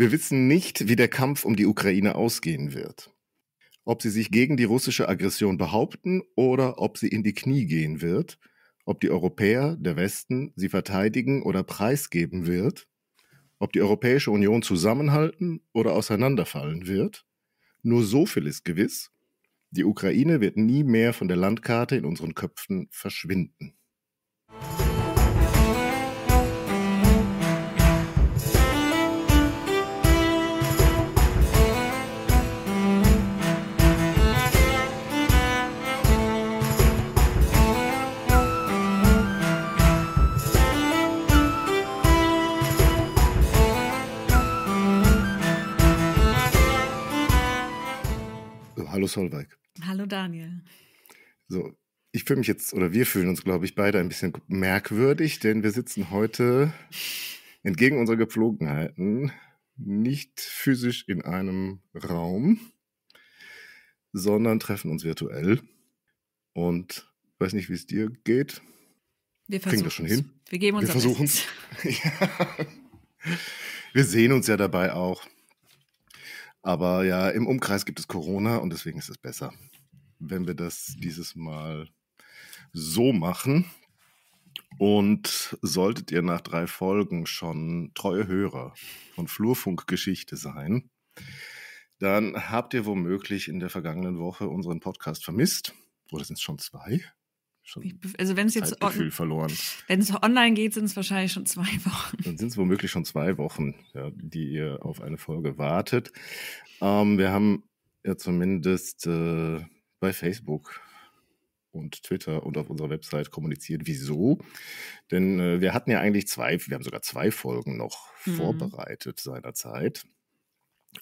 Wir wissen nicht, wie der Kampf um die Ukraine ausgehen wird. Ob sie sich gegen die russische Aggression behaupten oder ob sie in die Knie gehen wird, ob die Europäer, der Westen, sie verteidigen oder preisgeben wird, ob die Europäische Union zusammenhalten oder auseinanderfallen wird. Nur so viel ist gewiss, die Ukraine wird nie mehr von der Landkarte in unseren Köpfen verschwinden. Hallo Solveig. Hallo Daniel. So, ich fühle mich jetzt, oder wir fühlen uns, glaube ich, beide ein bisschen merkwürdig, denn wir sitzen heute entgegen unserer Gepflogenheiten nicht physisch in einem Raum, sondern treffen uns virtuell. Und weiß nicht, wie es dir geht. Wir versuchen das schon hin. Wir geben uns Wir versuchen es. ja. Wir sehen uns ja dabei auch. Aber ja, im Umkreis gibt es Corona und deswegen ist es besser, wenn wir das dieses Mal so machen. Und solltet ihr nach drei Folgen schon treue Hörer von Flurfunkgeschichte sein, dann habt ihr womöglich in der vergangenen Woche unseren Podcast vermisst. Oder sind es schon zwei? Schon also wenn es jetzt verloren. Wenn es online geht, sind es wahrscheinlich schon zwei Wochen. Dann sind es womöglich schon zwei Wochen, ja, die ihr auf eine Folge wartet. Ähm, wir haben ja zumindest äh, bei Facebook und Twitter und auf unserer Website kommuniziert. Wieso? Denn äh, wir hatten ja eigentlich zwei, wir haben sogar zwei Folgen noch mhm. vorbereitet seinerzeit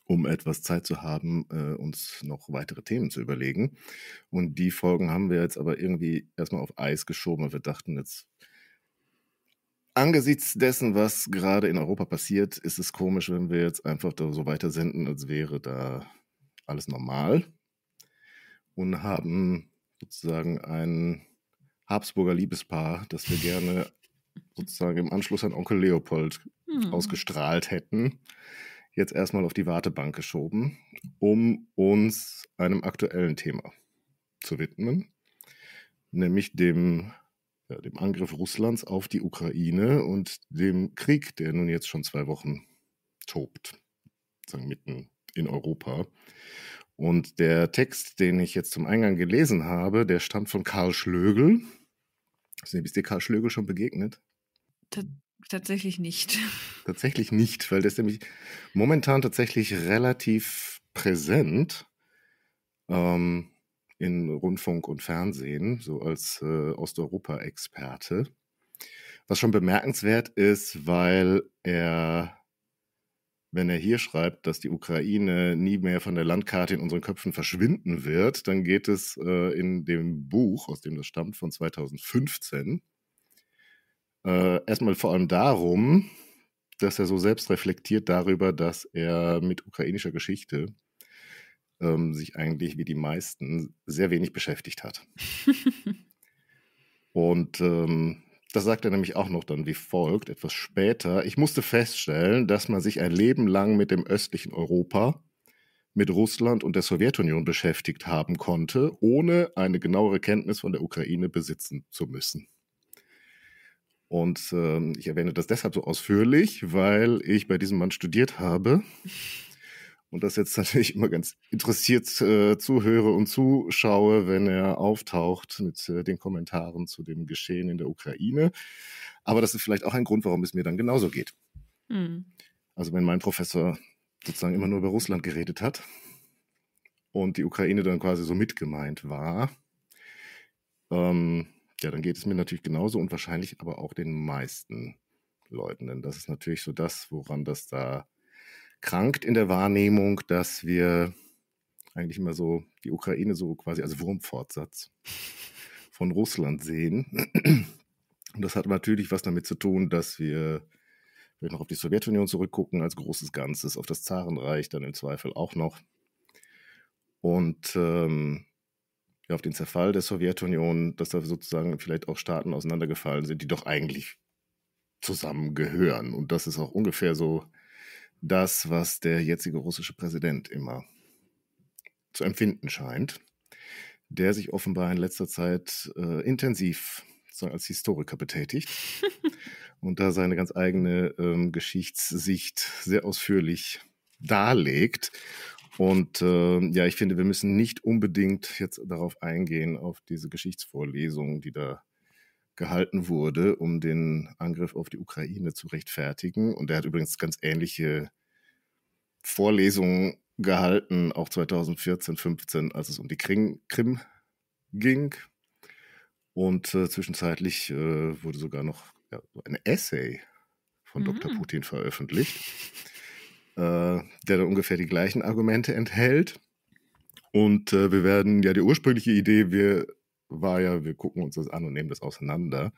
um etwas Zeit zu haben, äh, uns noch weitere Themen zu überlegen. Und die Folgen haben wir jetzt aber irgendwie erstmal auf Eis geschoben. Wir dachten jetzt, angesichts dessen, was gerade in Europa passiert, ist es komisch, wenn wir jetzt einfach da so weiter senden, als wäre da alles normal. Und haben sozusagen ein Habsburger Liebespaar, das wir gerne sozusagen im Anschluss an Onkel Leopold hm. ausgestrahlt hätten jetzt erstmal auf die Wartebank geschoben, um uns einem aktuellen Thema zu widmen, nämlich dem, ja, dem Angriff Russlands auf die Ukraine und dem Krieg, der nun jetzt schon zwei Wochen tobt, sagen mitten in Europa. Und der Text, den ich jetzt zum Eingang gelesen habe, der stammt von Karl Schlögel. Ist dir Karl Schlögel schon begegnet? Tatsächlich nicht. Tatsächlich nicht, weil der ist nämlich momentan tatsächlich relativ präsent ähm, in Rundfunk und Fernsehen, so als äh, Osteuropa-Experte. Was schon bemerkenswert ist, weil er, wenn er hier schreibt, dass die Ukraine nie mehr von der Landkarte in unseren Köpfen verschwinden wird, dann geht es äh, in dem Buch, aus dem das stammt, von 2015 äh, erstmal vor allem darum, dass er so selbst reflektiert darüber, dass er mit ukrainischer Geschichte ähm, sich eigentlich wie die meisten sehr wenig beschäftigt hat. Und ähm, das sagt er nämlich auch noch dann wie folgt, etwas später. Ich musste feststellen, dass man sich ein Leben lang mit dem östlichen Europa, mit Russland und der Sowjetunion beschäftigt haben konnte, ohne eine genauere Kenntnis von der Ukraine besitzen zu müssen. Und ähm, ich erwähne das deshalb so ausführlich, weil ich bei diesem Mann studiert habe und das jetzt natürlich immer ganz interessiert äh, zuhöre und zuschaue, wenn er auftaucht mit äh, den Kommentaren zu dem Geschehen in der Ukraine. Aber das ist vielleicht auch ein Grund, warum es mir dann genauso geht. Mhm. Also wenn mein Professor sozusagen immer nur über Russland geredet hat und die Ukraine dann quasi so mitgemeint war, ähm, ja, dann geht es mir natürlich genauso und wahrscheinlich aber auch den meisten Leuten. Denn das ist natürlich so das, woran das da krankt in der Wahrnehmung, dass wir eigentlich immer so die Ukraine so quasi als Wurmfortsatz von Russland sehen. Und das hat natürlich was damit zu tun, dass wir, wir noch auf die Sowjetunion zurückgucken, als großes Ganzes, auf das Zarenreich dann im Zweifel auch noch. Und ähm, ja, auf den Zerfall der Sowjetunion, dass da sozusagen vielleicht auch Staaten auseinandergefallen sind, die doch eigentlich zusammengehören. Und das ist auch ungefähr so das, was der jetzige russische Präsident immer zu empfinden scheint, der sich offenbar in letzter Zeit äh, intensiv als Historiker betätigt und da seine ganz eigene ähm, Geschichtssicht sehr ausführlich darlegt. Und äh, ja, ich finde, wir müssen nicht unbedingt jetzt darauf eingehen, auf diese Geschichtsvorlesung, die da gehalten wurde, um den Angriff auf die Ukraine zu rechtfertigen. Und er hat übrigens ganz ähnliche Vorlesungen gehalten, auch 2014, 15, als es um die Krim, Krim ging. Und äh, zwischenzeitlich äh, wurde sogar noch ja, ein Essay von mhm. Dr. Putin veröffentlicht, der dann ungefähr die gleichen Argumente enthält. Und äh, wir werden, ja, die ursprüngliche Idee wir, war ja, wir gucken uns das an und nehmen das auseinander.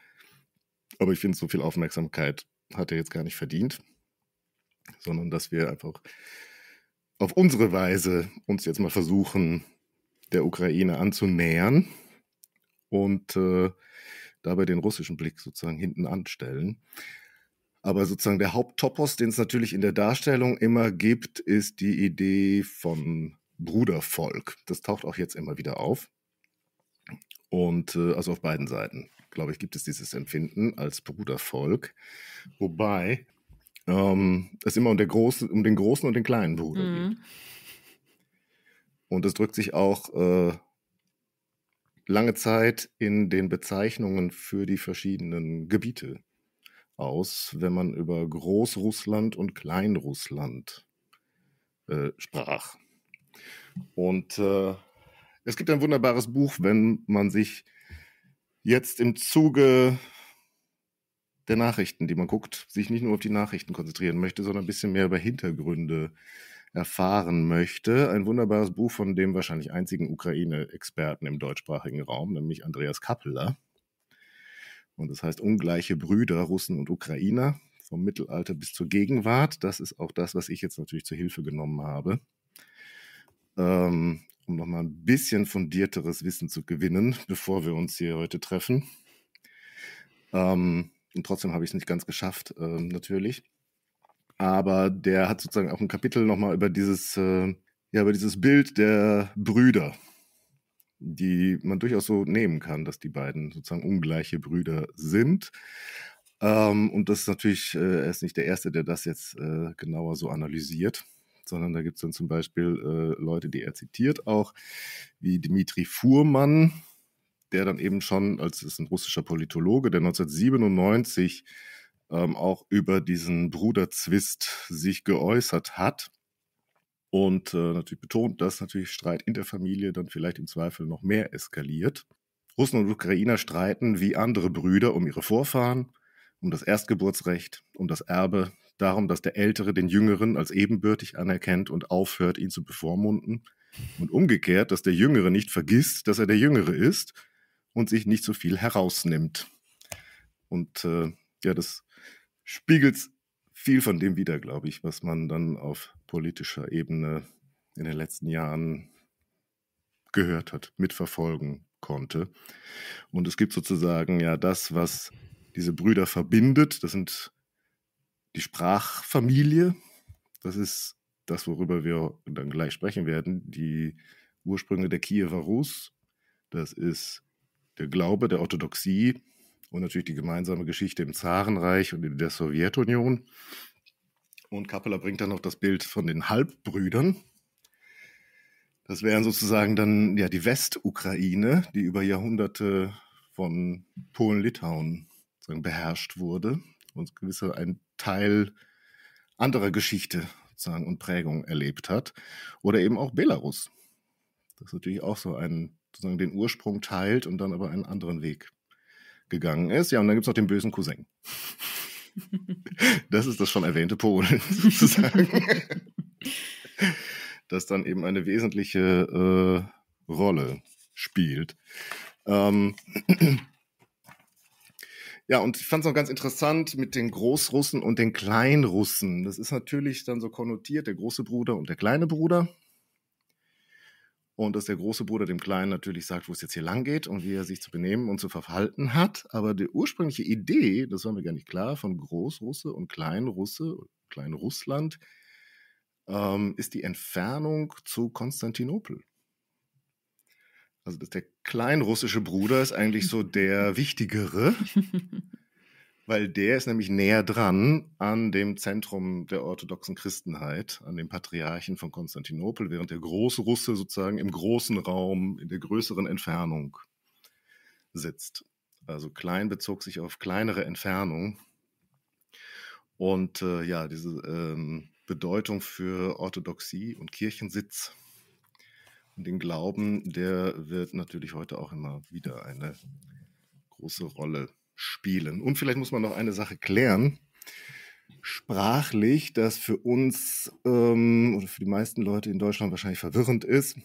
Aber ich finde, so viel Aufmerksamkeit hat er jetzt gar nicht verdient, sondern dass wir einfach auf unsere Weise uns jetzt mal versuchen, der Ukraine anzunähern und äh, dabei den russischen Blick sozusagen hinten anstellen. Aber sozusagen der Haupttopos, den es natürlich in der Darstellung immer gibt, ist die Idee von Brudervolk. Das taucht auch jetzt immer wieder auf. Und äh, also auf beiden Seiten, glaube ich, gibt es dieses Empfinden als Brudervolk. Wobei ähm, es immer um, großen, um den großen und den kleinen Bruder mhm. geht. Und es drückt sich auch äh, lange Zeit in den Bezeichnungen für die verschiedenen Gebiete aus, wenn man über Großrussland und Kleinrussland äh, sprach. Und äh, es gibt ein wunderbares Buch, wenn man sich jetzt im Zuge der Nachrichten, die man guckt, sich nicht nur auf die Nachrichten konzentrieren möchte, sondern ein bisschen mehr über Hintergründe erfahren möchte. Ein wunderbares Buch von dem wahrscheinlich einzigen Ukraine-Experten im deutschsprachigen Raum, nämlich Andreas Kappeler. Und das heißt Ungleiche Brüder, Russen und Ukrainer, vom Mittelalter bis zur Gegenwart. Das ist auch das, was ich jetzt natürlich zur Hilfe genommen habe, ähm, um nochmal ein bisschen fundierteres Wissen zu gewinnen, bevor wir uns hier heute treffen. Ähm, und trotzdem habe ich es nicht ganz geschafft, äh, natürlich aber der hat sozusagen auch ein Kapitel nochmal über dieses, äh, ja, über dieses Bild der Brüder, die man durchaus so nehmen kann, dass die beiden sozusagen ungleiche Brüder sind. Ähm, und das ist natürlich, äh, er ist nicht der Erste, der das jetzt äh, genauer so analysiert, sondern da gibt es dann zum Beispiel äh, Leute, die er zitiert auch, wie Dmitri Fuhrmann, der dann eben schon, als ist ein russischer Politologe, der 1997 ähm, auch über diesen Bruderzwist sich geäußert hat und äh, natürlich betont, dass natürlich Streit in der Familie dann vielleicht im Zweifel noch mehr eskaliert. Russen und Ukrainer streiten wie andere Brüder um ihre Vorfahren, um das Erstgeburtsrecht, um das Erbe, darum, dass der Ältere den Jüngeren als ebenbürtig anerkennt und aufhört, ihn zu bevormunden. Und umgekehrt, dass der Jüngere nicht vergisst, dass er der Jüngere ist und sich nicht so viel herausnimmt. Und äh, ja, das spiegelt viel von dem wider, glaube ich, was man dann auf politischer Ebene in den letzten Jahren gehört hat, mitverfolgen konnte. Und es gibt sozusagen ja das, was diese Brüder verbindet. Das sind die Sprachfamilie. Das ist das, worüber wir dann gleich sprechen werden. Die Ursprünge der Kiewer Rus. Das ist der Glaube der Orthodoxie und natürlich die gemeinsame Geschichte im Zarenreich und in der Sowjetunion. Und Kappeler bringt dann noch das Bild von den Halbbrüdern. Das wären sozusagen dann ja die Westukraine, die über Jahrhunderte von Polen-Litauen beherrscht wurde und gewisser ein Teil anderer Geschichte sozusagen und Prägung erlebt hat. Oder eben auch Belarus. Das natürlich auch so einen, sozusagen den Ursprung teilt und dann aber einen anderen Weg gegangen ist. Ja, und dann gibt es noch den bösen Cousin. Das ist das schon erwähnte Polen sozusagen. das dann eben eine wesentliche äh, Rolle spielt. Ähm, ja, und ich fand es auch ganz interessant mit den Großrussen und den Kleinrussen. Das ist natürlich dann so konnotiert, der große Bruder und der kleine Bruder und dass der große Bruder dem Kleinen natürlich sagt, wo es jetzt hier lang geht und wie er sich zu benehmen und zu verhalten hat. Aber die ursprüngliche Idee, das war mir gar nicht klar, von Großrusse und Kleinrusse, Kleinrussland, ähm, ist die Entfernung zu Konstantinopel. Also der kleinrussische Bruder ist eigentlich so der wichtigere, weil der ist nämlich näher dran an dem Zentrum der orthodoxen Christenheit, an dem Patriarchen von Konstantinopel, während der große Russe sozusagen im großen Raum, in der größeren Entfernung sitzt. Also klein bezog sich auf kleinere Entfernung. Und äh, ja, diese ähm, Bedeutung für Orthodoxie und Kirchensitz und den Glauben, der wird natürlich heute auch immer wieder eine große Rolle spielen. Und vielleicht muss man noch eine Sache klären. Sprachlich, das für uns ähm, oder für die meisten Leute in Deutschland wahrscheinlich verwirrend ist,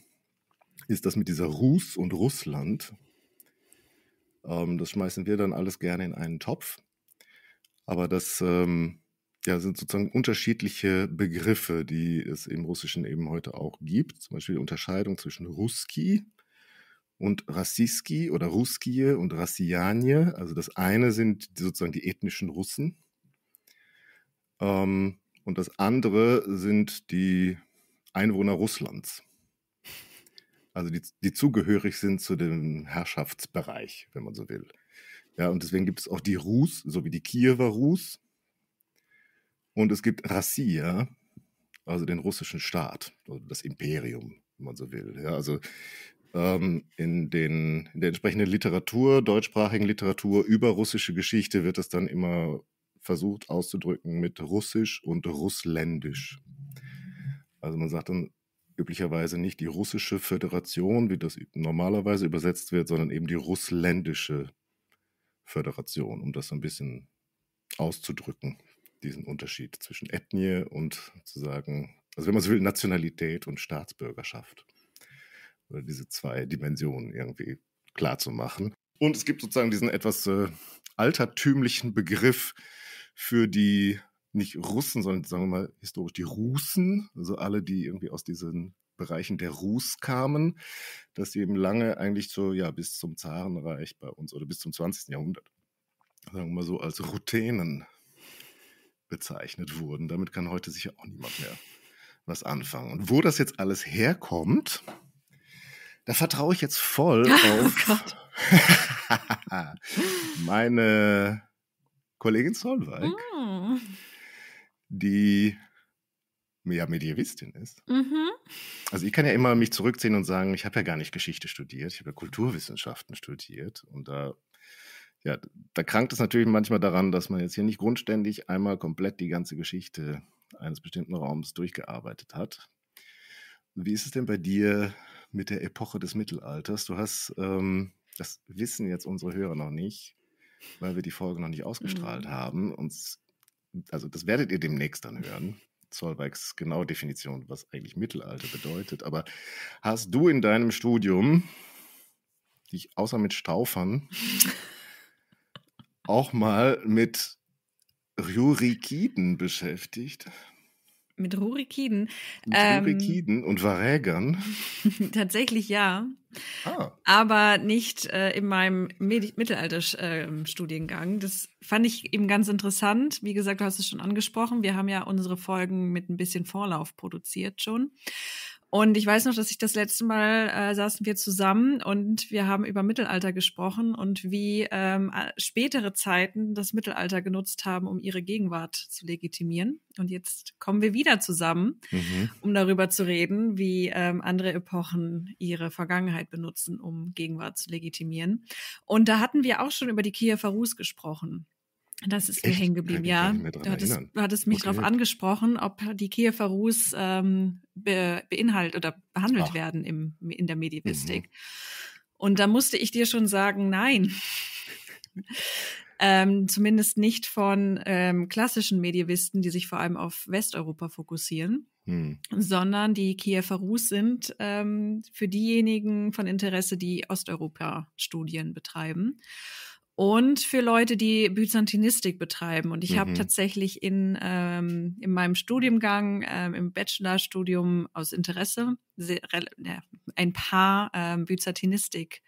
ist das mit dieser Rus und Russland. Ähm, das schmeißen wir dann alles gerne in einen Topf. Aber das ähm, ja, sind sozusagen unterschiedliche Begriffe, die es im Russischen eben heute auch gibt. Zum Beispiel die Unterscheidung zwischen Ruski und Rassiski oder Ruskie und Rassianie. Also das eine sind sozusagen die ethnischen Russen ähm, und das andere sind die Einwohner Russlands. Also die, die zugehörig sind zu dem Herrschaftsbereich, wenn man so will. Ja, und deswegen gibt es auch die Rus, so wie die Kiewer Rus, und es gibt Rassia, also den russischen Staat, das Imperium, wenn man so will. Ja, also ähm, in, den, in der entsprechenden Literatur, deutschsprachigen Literatur über russische Geschichte wird es dann immer versucht auszudrücken mit Russisch und Russländisch. Also man sagt dann üblicherweise nicht die russische Föderation, wie das normalerweise übersetzt wird, sondern eben die russländische Föderation, um das so ein bisschen auszudrücken diesen Unterschied zwischen Ethnie und sozusagen, also wenn man so will, Nationalität und Staatsbürgerschaft. Oder diese zwei Dimensionen irgendwie klar zu machen. Und es gibt sozusagen diesen etwas äh, altertümlichen Begriff für die nicht Russen, sondern sagen wir mal historisch die Russen, also alle, die irgendwie aus diesen Bereichen der Rus kamen, dass sie eben lange eigentlich so, ja, bis zum Zarenreich bei uns oder bis zum 20. Jahrhundert, sagen wir mal so, als Ruthenen bezeichnet wurden. Damit kann heute sicher auch niemand mehr was anfangen. Und wo das jetzt alles herkommt, da vertraue ich jetzt voll oh auf meine Kollegin Solveig, mm. die ja Medievistin ist. Mhm. Also ich kann ja immer mich zurückziehen und sagen, ich habe ja gar nicht Geschichte studiert, ich habe ja Kulturwissenschaften studiert und da ja, da krankt es natürlich manchmal daran, dass man jetzt hier nicht grundständig einmal komplett die ganze Geschichte eines bestimmten Raums durchgearbeitet hat. Wie ist es denn bei dir mit der Epoche des Mittelalters? Du hast, ähm, das wissen jetzt unsere Hörer noch nicht, weil wir die Folge noch nicht ausgestrahlt mhm. haben. Und, also das werdet ihr demnächst dann hören. Zollweigs genaue Definition, was eigentlich Mittelalter bedeutet. Aber hast du in deinem Studium dich außer mit Staufern auch mal mit Rurikiden beschäftigt. Mit Rurikiden? Mit ähm, Rurikiden und Varägern? Tatsächlich ja. Ah. Aber nicht äh, in meinem Mittelalterstudiengang. Ähm, äh, das fand ich eben ganz interessant. Wie gesagt, du hast es schon angesprochen. Wir haben ja unsere Folgen mit ein bisschen Vorlauf produziert schon. Und ich weiß noch, dass ich das letzte Mal äh, saßen wir zusammen und wir haben über Mittelalter gesprochen und wie ähm, spätere Zeiten das Mittelalter genutzt haben, um ihre Gegenwart zu legitimieren. Und jetzt kommen wir wieder zusammen, mhm. um darüber zu reden, wie ähm, andere Epochen ihre Vergangenheit benutzen, um Gegenwart zu legitimieren. Und da hatten wir auch schon über die Kiewer Rus gesprochen. Das ist Echt? mir hängen geblieben, ja. Du hattest, du hattest, mich okay. darauf angesprochen, ob die Kiewer Rus ähm, be, beinhaltet oder behandelt Ach. werden im, in der Medievistik. Mhm. Und da musste ich dir schon sagen, nein. ähm, zumindest nicht von ähm, klassischen Medievisten, die sich vor allem auf Westeuropa fokussieren. Hm. sondern die Kiewer Rus sind ähm, für diejenigen von Interesse, die Osteuropa-Studien betreiben und für Leute, die Byzantinistik betreiben. Und ich mhm. habe tatsächlich in, ähm, in meinem Studiengang, ähm, im Bachelorstudium aus Interesse, sehr, ein paar ähm, Byzantinistik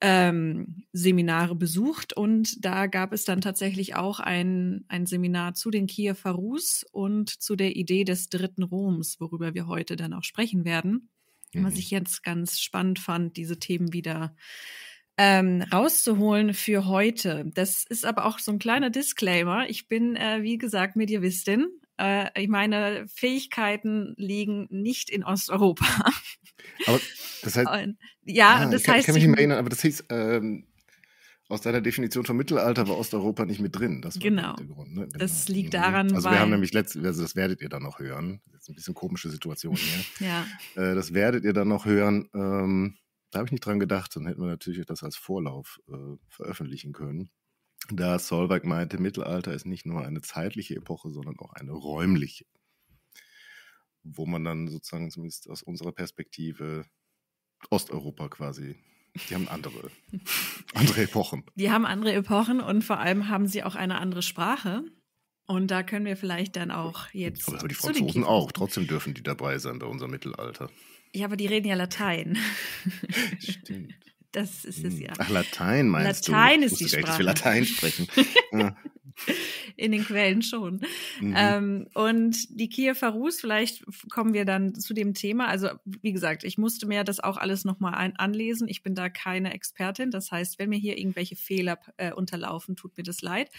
ähm, Seminare besucht und da gab es dann tatsächlich auch ein, ein Seminar zu den Kiewer Rus und zu der Idee des dritten Roms, worüber wir heute dann auch sprechen werden. Mhm. Was ich jetzt ganz spannend fand, diese Themen wieder ähm, rauszuholen für heute. Das ist aber auch so ein kleiner Disclaimer. Ich bin, äh, wie gesagt, Medievistin. Äh, meine Fähigkeiten liegen nicht in Osteuropa. Aber das heißt, ja, ah, das ich kann, heißt, kann mich nicht mehr erinnern, aber das hieß, ähm, aus deiner Definition vom Mittelalter war Osteuropa nicht mit drin. Das genau. Grund, ne? genau. Das liegt daran, Also weil, wir haben nämlich letztens, also das werdet ihr dann noch hören. Das ist ein bisschen komische Situation hier. ja. Äh, das werdet ihr dann noch hören. Ähm, da habe ich nicht dran gedacht, dann hätten wir natürlich das als Vorlauf äh, veröffentlichen können. Da Solveig meinte, Mittelalter ist nicht nur eine zeitliche Epoche, sondern auch eine räumliche. Wo man dann sozusagen zumindest aus unserer Perspektive Osteuropa quasi die haben andere, andere Epochen. Die haben andere Epochen und vor allem haben sie auch eine andere Sprache. Und da können wir vielleicht dann auch jetzt. Aber die Franzosen auch. Trotzdem dürfen die dabei sein bei unserem Mittelalter. Ja, aber die reden ja Latein. Stimmt. Das ist es hm. ja. Ach, Latein meinst Latein du? ist die Sprache. Dass wir Latein sprechen. ja. In den Quellen schon. Mhm. Ähm, und die Kiewer Rus, vielleicht kommen wir dann zu dem Thema. Also, wie gesagt, ich musste mir das auch alles nochmal anlesen. Ich bin da keine Expertin. Das heißt, wenn mir hier irgendwelche Fehler äh, unterlaufen, tut mir das leid.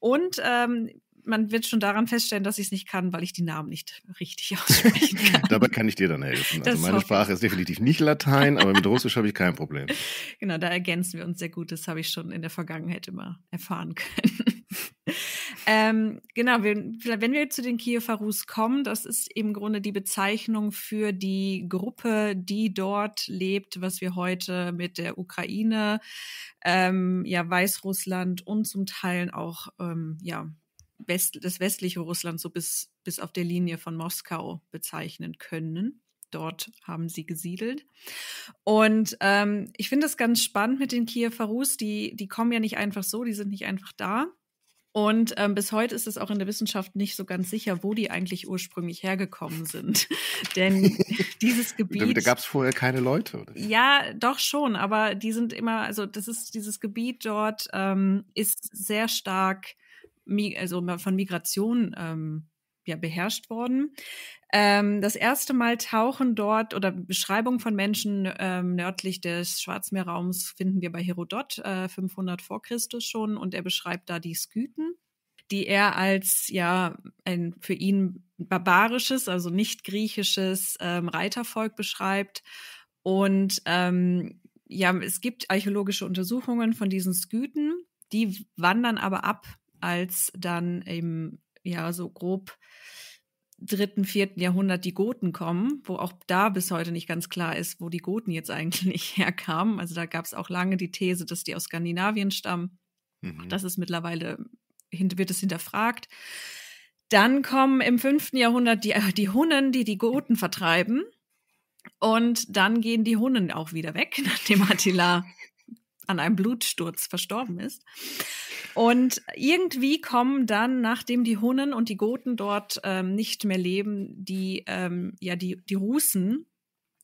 Und ähm, man wird schon daran feststellen, dass ich es nicht kann, weil ich die Namen nicht richtig aussprechen kann. Dabei kann ich dir dann helfen. Also meine Sprache ist definitiv nicht Latein, aber mit Russisch habe ich kein Problem. Genau, da ergänzen wir uns sehr gut. Das habe ich schon in der Vergangenheit immer erfahren können. ähm, genau, wenn, wenn wir zu den Kiewer Rus kommen, das ist im Grunde die Bezeichnung für die Gruppe, die dort lebt, was wir heute mit der Ukraine, ähm, ja, Weißrussland und zum Teil auch, ähm, ja, West, das westliche Russland so bis, bis auf der Linie von Moskau bezeichnen können. Dort haben sie gesiedelt. Und ähm, ich finde das ganz spannend mit den Kiewer Rus. Die, die kommen ja nicht einfach so, die sind nicht einfach da. Und ähm, bis heute ist es auch in der Wissenschaft nicht so ganz sicher, wo die eigentlich ursprünglich hergekommen sind. Denn dieses Gebiet. Da gab es vorher keine Leute, oder? Ja, doch schon, aber die sind immer, also das ist dieses Gebiet dort ähm, ist sehr stark also von Migration ähm, ja, beherrscht worden. Ähm, das erste Mal tauchen dort oder Beschreibungen von Menschen ähm, nördlich des Schwarzmeerraums finden wir bei Herodot, äh, 500 vor Christus schon, und er beschreibt da die Skythen, die er als ja ein für ihn barbarisches, also nicht griechisches ähm, Reitervolk beschreibt. Und ähm, ja, es gibt archäologische Untersuchungen von diesen Skythen, die wandern aber ab als dann im, ja, so grob dritten, vierten Jahrhundert die Goten kommen, wo auch da bis heute nicht ganz klar ist, wo die Goten jetzt eigentlich herkamen. Also da gab es auch lange die These, dass die aus Skandinavien stammen. Mhm. Das ist mittlerweile, wird es hinterfragt. Dann kommen im fünften Jahrhundert die, die Hunnen, die die Goten vertreiben. Und dann gehen die Hunnen auch wieder weg, nachdem Attila an einem Blutsturz verstorben ist. Und irgendwie kommen dann, nachdem die Hunnen und die Goten dort ähm, nicht mehr leben, die, ähm, ja, die, die Russen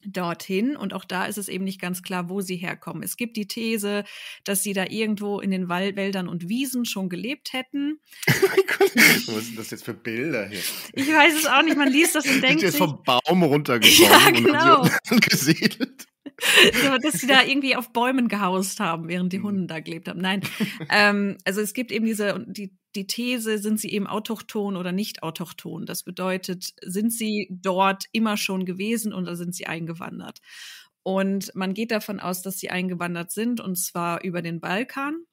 dorthin. Und auch da ist es eben nicht ganz klar, wo sie herkommen. Es gibt die These, dass sie da irgendwo in den Waldwäldern und Wiesen schon gelebt hätten. Was sind das jetzt für Bilder hier? Ich weiß es auch nicht. Man liest das und denkt sind jetzt vom Baum runtergekommen ja, genau. und angesiedelt. So, dass sie da irgendwie auf Bäumen gehaust haben, während die mhm. Hunde da gelebt haben. Nein, ähm, also es gibt eben diese, die, die These, sind sie eben autochton oder nicht autochton? Das bedeutet, sind sie dort immer schon gewesen oder sind sie eingewandert? Und man geht davon aus, dass sie eingewandert sind, und zwar über den Balkan.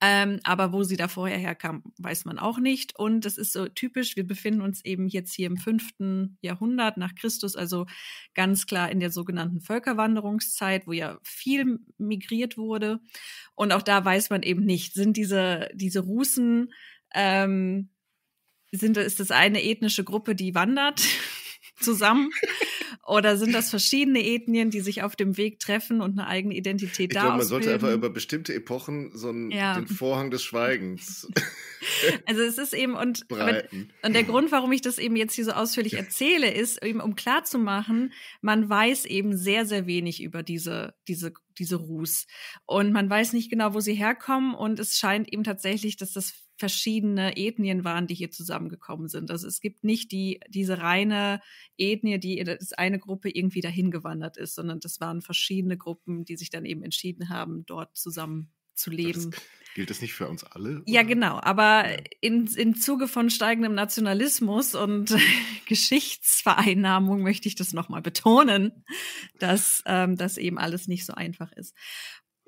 Ähm, aber wo sie da vorher herkam, weiß man auch nicht. Und das ist so typisch. Wir befinden uns eben jetzt hier im fünften Jahrhundert nach Christus, also ganz klar in der sogenannten Völkerwanderungszeit, wo ja viel migriert wurde. Und auch da weiß man eben nicht, sind diese, diese Russen, ähm, sind, ist das eine ethnische Gruppe, die wandert zusammen? Oder sind das verschiedene Ethnien, die sich auf dem Weg treffen und eine eigene Identität ich da glaube, man sollte einfach über bestimmte Epochen so einen, Ja. den Vorhang des Schweigens Also es ist eben und breiten. und der Grund, warum ich das eben jetzt hier so ausführlich erzähle, ist eben um klarzumachen, man weiß eben sehr sehr wenig über diese diese diese Rus und man weiß nicht genau, wo sie herkommen und es scheint eben tatsächlich, dass das verschiedene Ethnien waren, die hier zusammengekommen sind. Also es gibt nicht die diese reine Ethnie, die das eine Gruppe irgendwie dahin gewandert ist, sondern das waren verschiedene Gruppen, die sich dann eben entschieden haben, dort zusammen zu leben. Das, gilt das nicht für uns alle? Ja, oder? genau. Aber Ja. in, im Zuge von steigendem Nationalismus und Geschichtsvereinnahmung möchte ich das nochmal betonen, dass ähm, das eben alles nicht so einfach ist.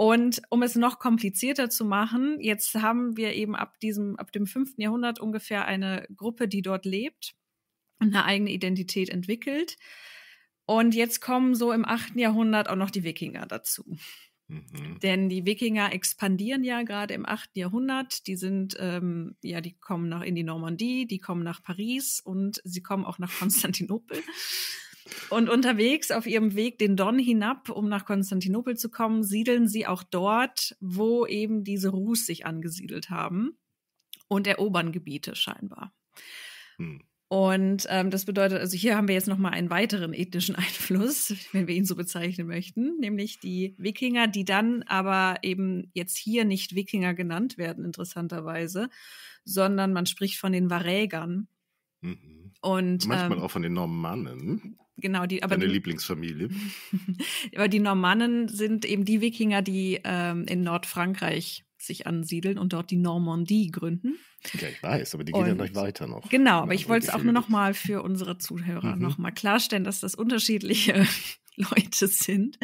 Und um es noch komplizierter zu machen, jetzt haben wir eben ab diesem, ab dem fünften Jahrhundert ungefähr eine Gruppe, die dort lebt und eine eigene Identität entwickelt. Und jetzt kommen so im achten Jahrhundert auch noch die Wikinger dazu. Mhm. Denn die Wikinger expandieren ja gerade im 8. Jahrhundert. Die sind, ähm, ja, die kommen nach in die Normandie, die kommen nach Paris und sie kommen auch nach Konstantinopel. Und unterwegs auf ihrem Weg den Don hinab, um nach Konstantinopel zu kommen, siedeln sie auch dort, wo eben diese Rus sich angesiedelt haben und erobern Gebiete scheinbar. Hm. Und ähm, das bedeutet, also hier haben wir jetzt nochmal einen weiteren ethnischen Einfluss, wenn wir ihn so bezeichnen möchten, nämlich die Wikinger, die dann aber eben jetzt hier nicht Wikinger genannt werden, interessanterweise, sondern man spricht von den Varägern. Mhm. Und Manchmal ähm, auch von den Normannen, genau die, aber deine die, Lieblingsfamilie. aber die Normannen sind eben die Wikinger, die ähm, in Nordfrankreich sich ansiedeln und dort die Normandie gründen. Ja, ich weiß, aber die gehen ja Und- noch weiter noch. Genau, aber Ja, ich wollte es auch nur noch mal für unsere Zuhörer Mhm. noch mal klarstellen, dass das unterschiedliche Leute sind.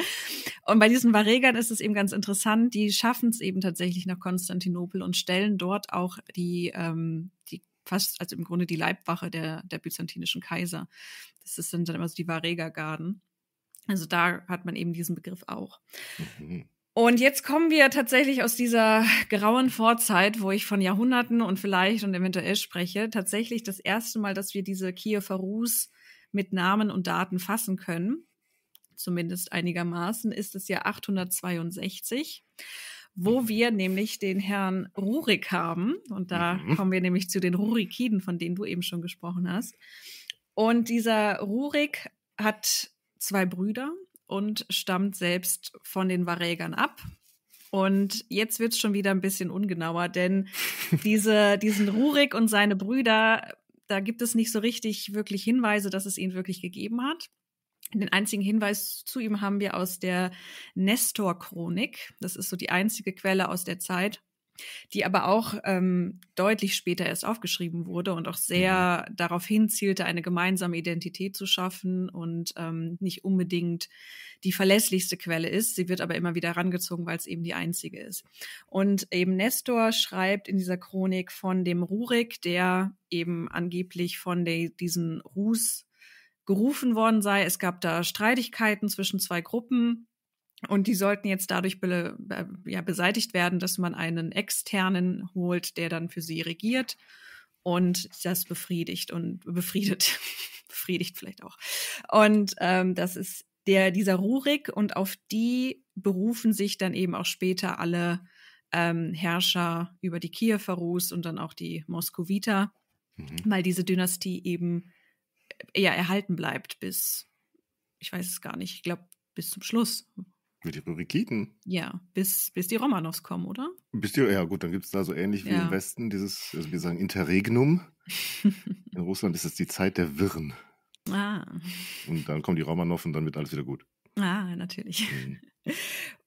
Und bei diesen Varegern ist es eben ganz interessant, die schaffen es eben tatsächlich nach Konstantinopel und stellen dort auch die, ähm, die fast, also im Grunde die Leibwache der, der byzantinischen Kaiser. Das ist- sind dann immer so die Varegergarden. Also da hat man eben diesen Begriff auch. Mhm. Und jetzt kommen wir tatsächlich aus dieser grauen Vorzeit, wo ich von Jahrhunderten und vielleicht und eventuell spreche, tatsächlich das erste Mal, dass wir diese Kiewer Rus mit Namen und Daten fassen können. Zumindest einigermaßen ist es Jahr 862, wo wir nämlich den Herrn Rurik haben. Und da Mhm. kommen wir nämlich zu den Rurikiden, von denen du eben schon gesprochen hast. Und dieser Rurik hat zwei Brüder und stammt selbst von den Varägern ab. Und jetzt wird's schon wieder ein bisschen ungenauer, denn diese, diesen Rurik und seine Brüder, da gibt es nicht so richtig wirklich Hinweise, dass es ihn wirklich gegeben hat. Den einzigen Hinweis zu ihm haben wir aus der Nestor-Chronik. Das ist so die einzige Quelle aus der Zeit, die aber auch ähm, deutlich später erst aufgeschrieben wurde und auch sehr darauf hinzielte, eine gemeinsame Identität zu schaffen und ähm, nicht unbedingt die verlässlichste Quelle ist. Sie wird aber immer wieder herangezogen, weil es eben die einzige ist. Und eben Nestor schreibt in dieser Chronik von dem Rurik, der eben angeblich von der, diesen Rus gerufen worden sei. Es gab da Streitigkeiten zwischen zwei Gruppen. Und die sollten jetzt dadurch be be ja, beseitigt werden, dass man einen externen holt, der dann für sie regiert und das befriedigt und befriedet, befriedigt vielleicht auch. Und ähm, das ist der dieser Rurik und auf die berufen sich dann eben auch später alle ähm, Herrscher über die Kiewer Rus und dann auch die Moskowiter, Mhm. weil diese Dynastie eben eher erhalten bleibt bis, ich weiß es gar nicht, ich glaube bis zum Schluss. Mit den Rurikiden. Ja, bis, bis die Romanows kommen, oder? Bist du, ja gut, dann gibt es da so ähnlich wie Ja. im Westen dieses, also wir sagen Interregnum. In Russland ist es die Zeit der Wirren. ah, Und dann kommen die Romanov und dann wird alles wieder gut. ah, natürlich. Mhm.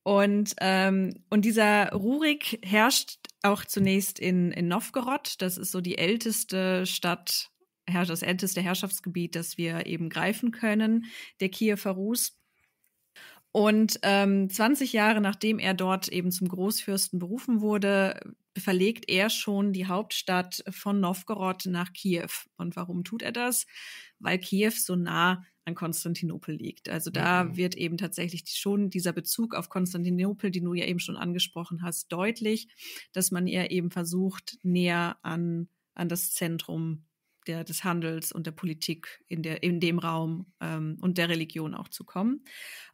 Und, ähm, und dieser Rurik herrscht auch zunächst in, in Novgorod. Das ist so die älteste Stadt, das älteste Herrschaftsgebiet, das wir eben greifen können, der Kiewer Rus. Und ähm, 20 Jahre nachdem er dort eben zum Großfürsten berufen wurde, verlegt er schon die Hauptstadt von Novgorod nach Kiew. Und warum tut er das? Weil Kiew so nah an Konstantinopel liegt. Also da Mhm. wird eben tatsächlich schon dieser Bezug auf Konstantinopel, den du ja eben schon angesprochen hast, deutlich, dass man ja eben versucht, näher an, an das Zentrum der, des Handels und der Politik in, der, in dem Raum ähm, und der Religion auch zu kommen.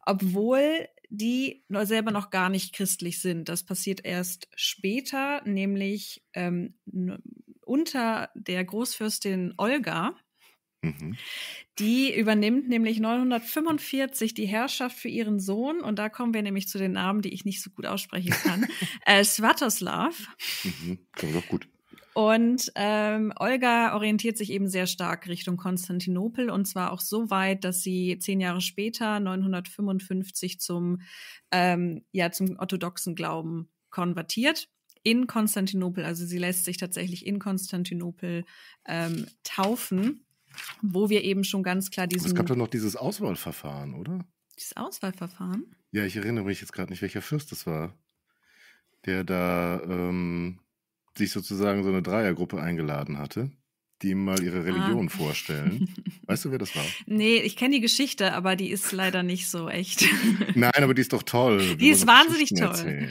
Obwohl die selber noch gar nicht christlich sind. Das passiert erst später, nämlich ähm, unter der Großfürstin Olga. Mhm. Die übernimmt nämlich 945 die Herrschaft für ihren Sohn und da kommen wir nämlich zu den Namen, die ich nicht so gut aussprechen kann. äh, Svatoslav. Mhm. Klingt doch gut. Und ähm, Olga orientiert sich eben sehr stark Richtung Konstantinopel und zwar auch so weit, dass sie zehn Jahre später, 955, zum, ähm, ja, zum orthodoxen Glauben konvertiert in Konstantinopel. Also sie lässt sich tatsächlich in Konstantinopel ähm, taufen, wo wir eben schon ganz klar diesen. Es gab doch noch dieses Auswahlverfahren, oder? Dieses Auswahlverfahren? Ja, ich erinnere mich jetzt gerade nicht, welcher Fürst das war, der da ähm, sich sozusagen so eine Dreiergruppe eingeladen hatte, die ihm mal ihre ah. Religion ah. vorstellen. Weißt du, wer das war? Nee, ich kenne die Geschichte, aber die ist leider nicht so echt. Nein, aber die ist doch toll. Die ist wahnsinnig toll. Das Denn,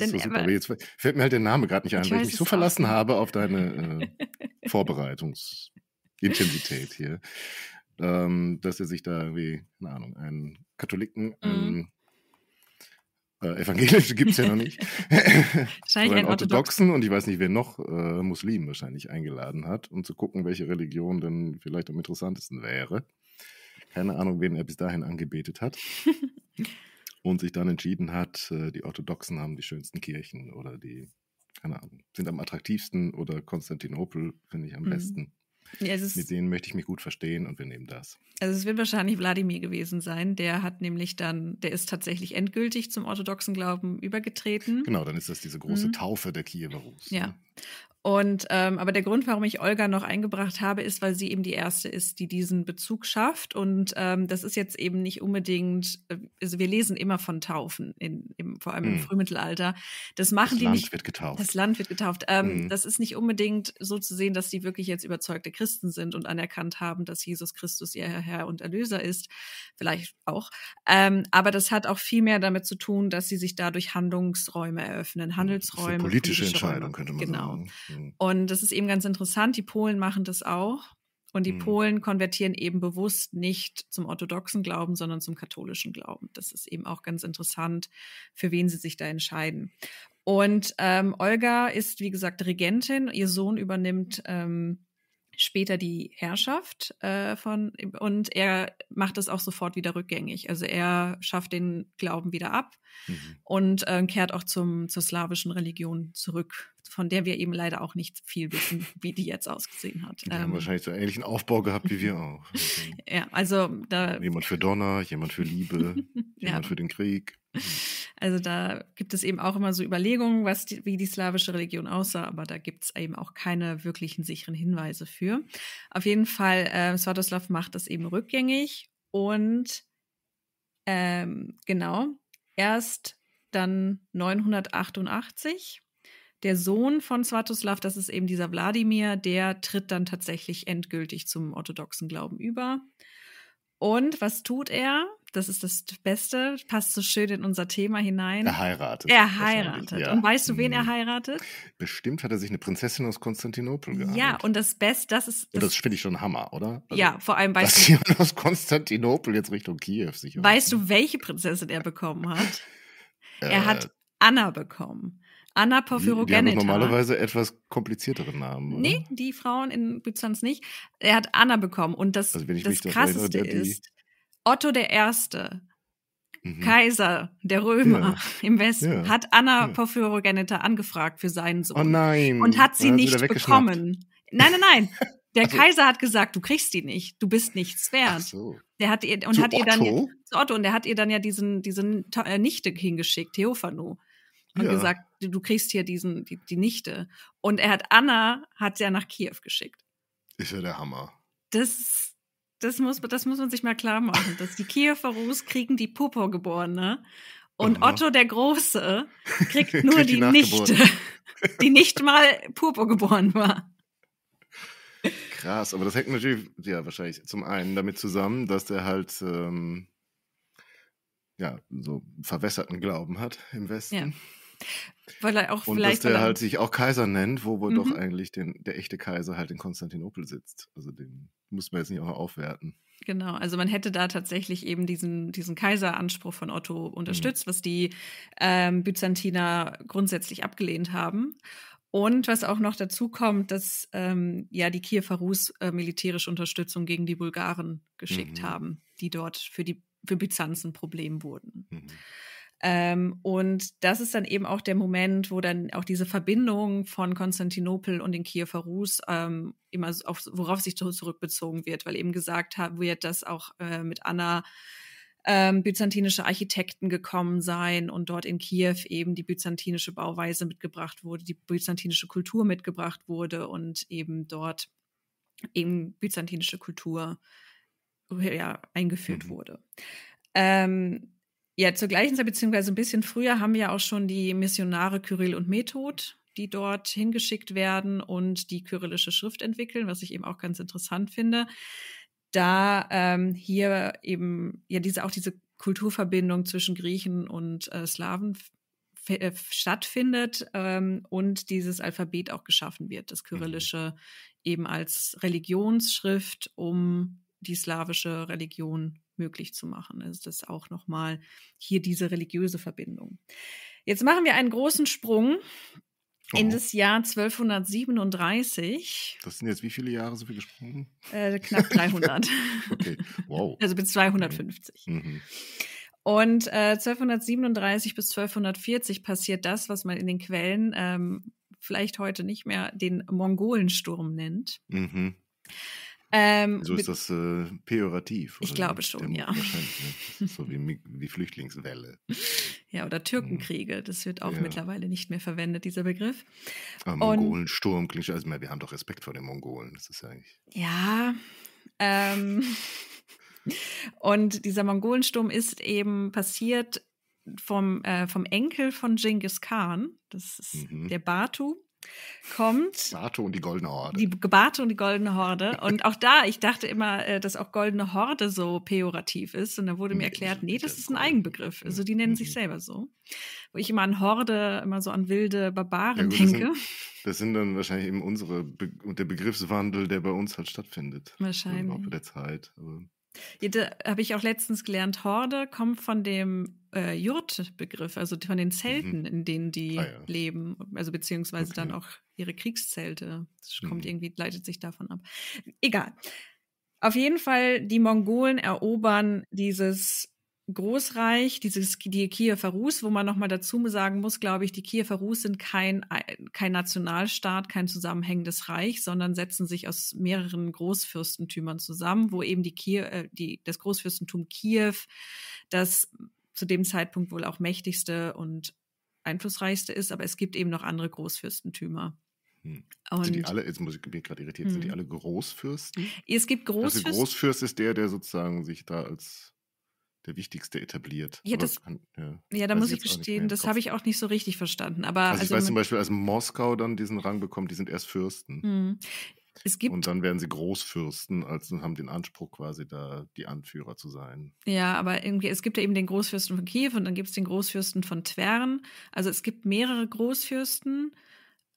ist so super. Aber jetzt fällt mir halt der Name gerade nicht ein, weil ich mich so verlassen auch. habe auf deine äh, Vorbereitungsintensität hier. Ähm, dass er sich da irgendwie, keine Ahnung, einen Katholiken, mhm. einen äh, evangelische gibt es ja noch nicht. wahrscheinlich einen orthodoxen und ich weiß nicht, wer noch äh, Muslimen wahrscheinlich eingeladen hat, um zu gucken, welche Religion denn vielleicht am interessantesten wäre. Keine Ahnung, wen er bis dahin angebetet hat. und sich dann entschieden hat, äh, die Orthodoxen haben die schönsten Kirchen oder die, keine Ahnung, sind am attraktivsten oder Konstantinopel finde ich am mhm. besten. Ja, Mit denen möchte ich mich gut verstehen und wir nehmen das. Also es wird wahrscheinlich Wladimir gewesen sein. Der hat nämlich dann, der ist tatsächlich endgültig zum orthodoxen Glauben übergetreten. Genau, dann ist das diese große mhm. Taufe der Kiewer Rus. Ja. Ne? Und ähm, aber der Grund, warum ich Olga noch eingebracht habe, ist, weil sie eben die erste ist, die diesen Bezug schafft. Und ähm, das ist jetzt eben nicht unbedingt, äh, also wir lesen immer von Taufen, in, im, vor allem im mm. Frühmittelalter. Das machen das die Land nicht. Wird getauft. Das Land wird getauft. Ähm, mm. Das ist nicht unbedingt so zu sehen, dass die wirklich jetzt überzeugte Christen sind und anerkannt haben, dass Jesus Christus ihr Herr und Erlöser ist. Vielleicht auch. Ähm, aber das hat auch viel mehr damit zu tun, dass sie sich dadurch Handlungsräume eröffnen, Handelsräume. Das ist eine politische, politische Entscheidung, Räume. könnte man genau. sagen. Mhm. Und das ist eben ganz interessant. Die Polen machen das auch. Und die mhm. Polen konvertieren eben bewusst nicht zum orthodoxen Glauben, sondern zum katholischen Glauben. Das ist eben auch ganz interessant, für wen sie sich da entscheiden. Und ähm, Olga ist, wie gesagt, Regentin. Ihr Sohn übernimmt ähm, später die Herrschaft äh, von und er macht das auch sofort wieder rückgängig. Also er schafft den Glauben wieder ab mhm. und äh, kehrt auch zum, zur slawischen Religion zurück, von der wir eben leider auch nicht viel wissen, wie die jetzt ausgesehen hat. Die ähm, haben wahrscheinlich so einen ähnlichen Aufbau gehabt wie wir auch. ja, also da. Jemand für Donner, jemand für Liebe, jemand ja. für den Krieg. Also da gibt es eben auch immer so Überlegungen, was die, wie die slawische Religion aussah, aber da gibt es eben auch keine wirklichen sicheren Hinweise für. Auf jeden Fall, äh, Svatoslav macht das eben rückgängig und ähm, genau, erst dann 988 der Sohn von Svatoslav, das ist eben dieser Wladimir, der tritt dann tatsächlich endgültig zum orthodoxen Glauben über. Und was tut er? Das ist das Beste, passt so schön in unser Thema hinein. Er heiratet. Er heiratet. Ja. Und weißt du, wen er mhm. heiratet? Bestimmt hat er sich eine Prinzessin aus Konstantinopel geheiratet. Ja, und das Beste, das ist. Das, und das finde ich schon Hammer, oder? Also, ja, vor allem weißt dass du. jemand aus Konstantinopel jetzt Richtung Kiew sich. Weißt du, welche Prinzessin er bekommen hat? er hat äh. Anna bekommen. Anna Porphyrogenita. Die haben normalerweise etwas kompliziertere Namen. Oder? Nee, die Frauen in Byzanz nicht. Er hat Anna bekommen. Und das, also das Krasseste erinnere, ist, Otto der Erste, mhm. Kaiser der Römer ja. im Westen, ja. hat Anna ja. Porphyrogenita angefragt für seinen Sohn. Oh nein. Und hat sie nicht bekommen. Nein, nein, nein. Der also, Kaiser hat gesagt, du kriegst die nicht, du bist nichts wert. Ach so. Der hat ihr und zu hat ihr dann zu Otto und der hat ihr dann ja diesen diesen äh, Nichte hingeschickt, Theophanu und ja. gesagt, du kriegst hier diesen, die, die Nichte. Und er hat Anna, hat ja nach Kiew geschickt. Ist ja der Hammer. Das, das, muss, das muss man sich mal klar machen, dass die Kiewer Rus kriegen die Popo-Geborene und Aha. Otto der Große kriegt nur kriegt die, die Nichte, die nicht mal Purpur geboren war. Krass, aber das hängt natürlich, ja, wahrscheinlich zum einen damit zusammen, dass der halt ähm, ja, so verwässerten Glauben hat im Westen. Ja. Weil er auch Und vielleicht. dass der er- halt sich auch Kaiser nennt, wo wohl doch Mhm. eigentlich den, der echte Kaiser halt in Konstantinopel sitzt. Also den muss man jetzt nicht auch noch aufwerten. Genau, also man hätte da tatsächlich eben diesen, diesen Kaiseranspruch von Otto unterstützt, was die ähm, Byzantiner grundsätzlich abgelehnt haben. Und was auch noch dazu kommt, dass ähm, ja die Kiewer Rus äh, militärische Unterstützung gegen die Bulgaren geschickt Mhm. haben, die dort für die für Byzanz ein Problem wurden. Mhm. Ähm, und das ist dann eben auch der Moment, wo dann auch diese Verbindung von Konstantinopel und den Kiewer Rus ähm, immer auf, worauf sich zurückbezogen wird, weil eben gesagt hat, wird, dass auch äh, mit Anna ähm, byzantinische Architekten gekommen sein und dort in Kiew eben die byzantinische Bauweise mitgebracht wurde, die byzantinische Kultur mitgebracht wurde und eben dort eben byzantinische Kultur ja, eingeführt Mhm. wurde. Ähm, ja, zur gleichen Zeit, beziehungsweise ein bisschen früher, haben wir auch schon die Missionare Kyrill und Method, die dort hingeschickt werden und die kyrillische Schrift entwickeln, was ich eben auch ganz interessant finde. Da ähm, hier eben ja diese auch diese Kulturverbindung zwischen Griechen und äh, Slawen äh, stattfindet ähm, und dieses Alphabet auch geschaffen wird, das kyrillische eben als Religionsschrift, um die slawische Religion möglich zu machen. Also das ist auch nochmal hier diese religiöse Verbindung. Jetzt machen wir einen großen Sprung in Oh. das Jahr 1237, Das sind jetzt wie viele Jahre so viel gesprungen? äh, knapp 300, Okay, wow. also bis 250. Mhm. Und äh, 1237 bis 1240 passiert das, was man in den Quellen ähm, vielleicht heute nicht mehr den Mongolensturm nennt. Mhm. Ähm, So ist das äh, pejorativ. Ich glaube schon, ja. Wahrscheinlich, ne? So wie, wie Flüchtlingswelle. Ja, oder Türkenkriege. Das wird auch Ja. mittlerweile nicht mehr verwendet, dieser Begriff. Aber Und- Mongolensturm klingt schon, also wir haben doch Respekt vor den Mongolen. Das ist ja eigentlich. Ja. Ähm, und dieser Mongolensturm ist eben passiert vom, äh, vom Enkel von Genghis Khan. Das ist Mhm. der Batu. Kommt Bato und die Goldene Horde. die Gebarte und die Goldene Horde. Und auch da, ich dachte immer, äh, dass auch Goldene Horde so pejorativ ist. Und dann wurde mir erklärt, nee, das ist ein Eigenbegriff. Also die nennen sich Mhm. selber so. Wo ich immer an Horde, immer so an wilde Barbaren Ja, gut, das denke. Das sind dann wahrscheinlich eben unsere Be und der Begriffswandel, der bei uns halt stattfindet. Im Wahrscheinlich. Laufe der Zeit. Aber, Ja, habe ich auch letztens gelernt, Horde kommt von dem äh, Jurt-Begriff, also von den Zelten, in denen die Mhm. Ah, ja. leben, also beziehungsweise dann Okay. auch ihre Kriegszelte. Das kommt Mhm. irgendwie, leitet sich davon ab. Egal. Auf jeden Fall, die Mongolen erobern dieses Großreich, dieses die Kiewer Rus, wo man nochmal dazu sagen muss, glaube ich, die Kiewer Rus sind kein, kein Nationalstaat, kein zusammenhängendes Reich, sondern setzen sich aus mehreren Großfürstentümern zusammen, wo eben die, Kiew, äh, die das Großfürstentum Kiew, das zu dem Zeitpunkt wohl auch mächtigste und einflussreichste ist, aber es gibt eben noch andere Großfürstentümer. Hm. Sind die alle, jetzt muss ich, bin ich gerade irritiert, sind die Mhm. alle Großfürsten? es gibt Also Großfürsten. Großfürst ist der, der sozusagen sich da als der Wichtigste etabliert. Ja, das- kann, ja. ja, da muss ich ich gestehen, das habe ich auch nicht so richtig verstanden. Aber Also, ich also weiß zum Beispiel, als Moskau dann diesen Rang bekommt, die sind erst Fürsten. Hm. Es gibt, Und dann werden sie Großfürsten, also haben den Anspruch quasi da die Anführer zu sein. ja, aber irgendwie, es gibt ja eben den Großfürsten von Kiew und dann gibt es den Großfürsten von Twern. Also es gibt mehrere Großfürsten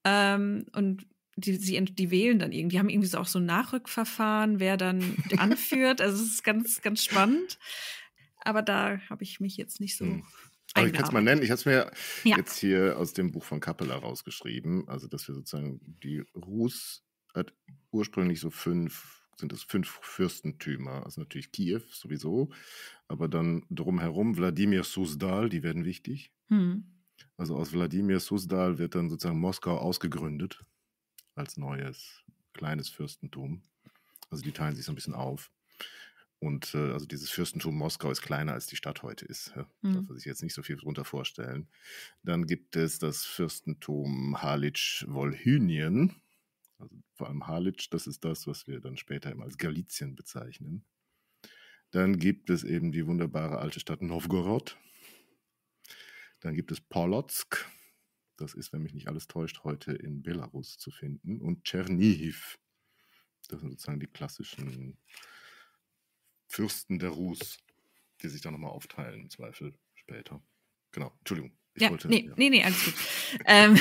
ähm, und die, sie, die wählen dann irgendwie, die haben irgendwie so auch so ein Nachrückverfahren, wer dann anführt. Also es ist ganz, ganz spannend. Aber da habe ich mich jetzt nicht so. Hm. Aber ich kann es mal nennen, ich habe es mir Ja. jetzt hier aus dem Buch von Kappeler rausgeschrieben, also dass wir sozusagen die Rus hat ursprünglich so fünf, sind es fünf Fürstentümer, also natürlich Kiew sowieso, aber dann drumherum Wladimir Suzdal, die werden wichtig. Hm. Also aus Wladimir Suzdal wird dann sozusagen Moskau ausgegründet als neues kleines Fürstentum. Also die teilen sich so ein bisschen auf. Und äh, also dieses Fürstentum Moskau ist kleiner als die Stadt heute ist. Ja. Mhm. Darf man sich jetzt nicht so viel drunter vorstellen. Dann gibt es das Fürstentum Halitsch-Wolhynien. Also vor allem Halitsch, das ist das, was wir dann später immer als Galizien bezeichnen. Dann gibt es eben die wunderbare alte Stadt Novgorod. Dann gibt es Polotsk. Das ist, wenn mich nicht alles täuscht, heute in Belarus zu finden. Und Tschernihiv. Das sind sozusagen die klassischen Fürsten der Rus, die sich dann nochmal aufteilen, im Zweifel später. Genau, Entschuldigung. Ich ja, wollte- nee, ja. nee, nee, alles gut. ähm,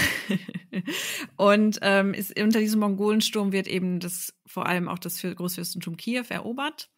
und ähm, ist, unter diesem Mongolensturm wird eben das vor allem auch das Für- Großfürstentum Kiew erobert.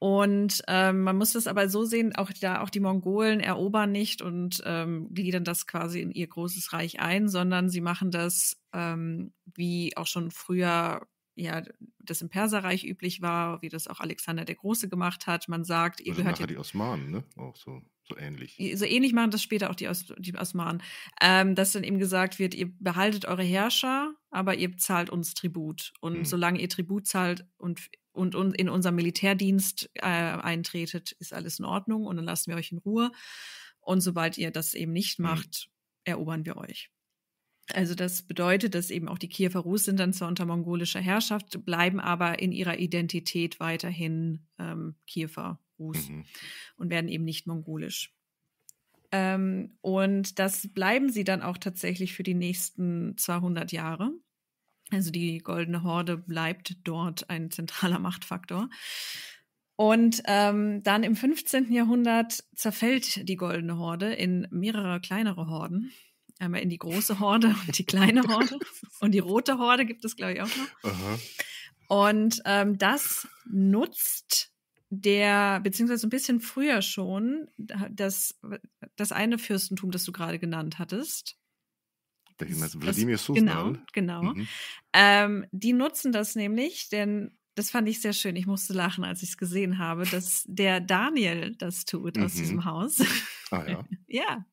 Und ähm, man muss das aber so sehen, auch da auch die Mongolen erobern nicht und ähm, gliedern das quasi in ihr großes Reich ein, sondern sie machen das ähm, wie auch schon früher ja das im Perserreich üblich war, wie das auch Alexander der Große gemacht hat. Man sagt, ihr Also gehört nachher die Osmanen, ne? Auch so, so ähnlich. so ähnlich machen das später auch die, Os die Osmanen, ähm, dass dann eben gesagt wird, ihr behaltet eure Herrscher, aber ihr zahlt uns Tribut. Und Hm. solange ihr Tribut zahlt und, und, und in unserem Militärdienst äh, eintretet, ist alles in Ordnung und dann lassen wir euch in Ruhe. Und sobald ihr das eben nicht Hm. macht, erobern wir euch. Also das bedeutet, dass eben auch die Kiewer Rus sind dann zwar unter mongolischer Herrschaft, bleiben aber in ihrer Identität weiterhin ähm, Kiewer Rus Mhm. und werden eben nicht mongolisch. Ähm, und das bleiben sie dann auch tatsächlich für die nächsten 200 Jahre. Also die Goldene Horde bleibt dort ein zentraler Machtfaktor. Und ähm, dann im 15. Jahrhundert zerfällt die Goldene Horde in mehrere kleinere Horden. Einmal in die große Horde und die kleine Horde. Und die rote Horde gibt es, glaube ich, auch noch. Aha. Und ähm, das nutzt der, beziehungsweise ein bisschen früher schon, das, das eine Fürstentum, das du gerade genannt hattest. Du? Das- Wladimir Genau, Susman? genau. Mhm. Ähm, die nutzen das nämlich, denn das fand ich sehr schön. Ich musste lachen, als ich es gesehen habe, dass der Daniel das tut aus Mhm. diesem Haus. Ah ja. ja,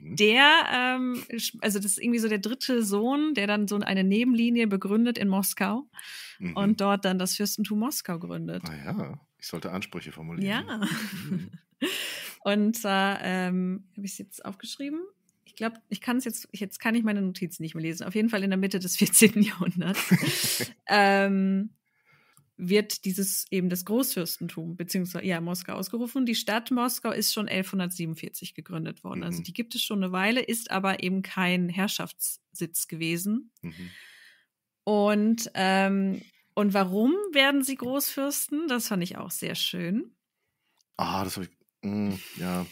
Mhm. der, ähm, also das ist irgendwie so der dritte Sohn, der dann so eine Nebenlinie begründet in Moskau Mhm. und dort dann das Fürstentum Moskau gründet. Ah ja, ich sollte Ansprüche formulieren. Ja. Mhm. Und zwar ähm, habe ich es jetzt aufgeschrieben. Ich glaube, ich kann es jetzt, jetzt kann ich meine Notizen nicht mehr lesen. Auf jeden Fall in der Mitte des 14. Jahrhunderts ähm, wird dieses eben das Großfürstentum beziehungsweise ja Moskau ausgerufen. Die Stadt Moskau ist schon 1147 gegründet worden. Also Mhm. die gibt es schon eine Weile, ist aber eben kein Herrschaftssitz gewesen. Mhm. Und ähm, und warum werden sie Großfürsten? Das fand ich auch sehr schön. Ah, das habe ich. Mm, ja,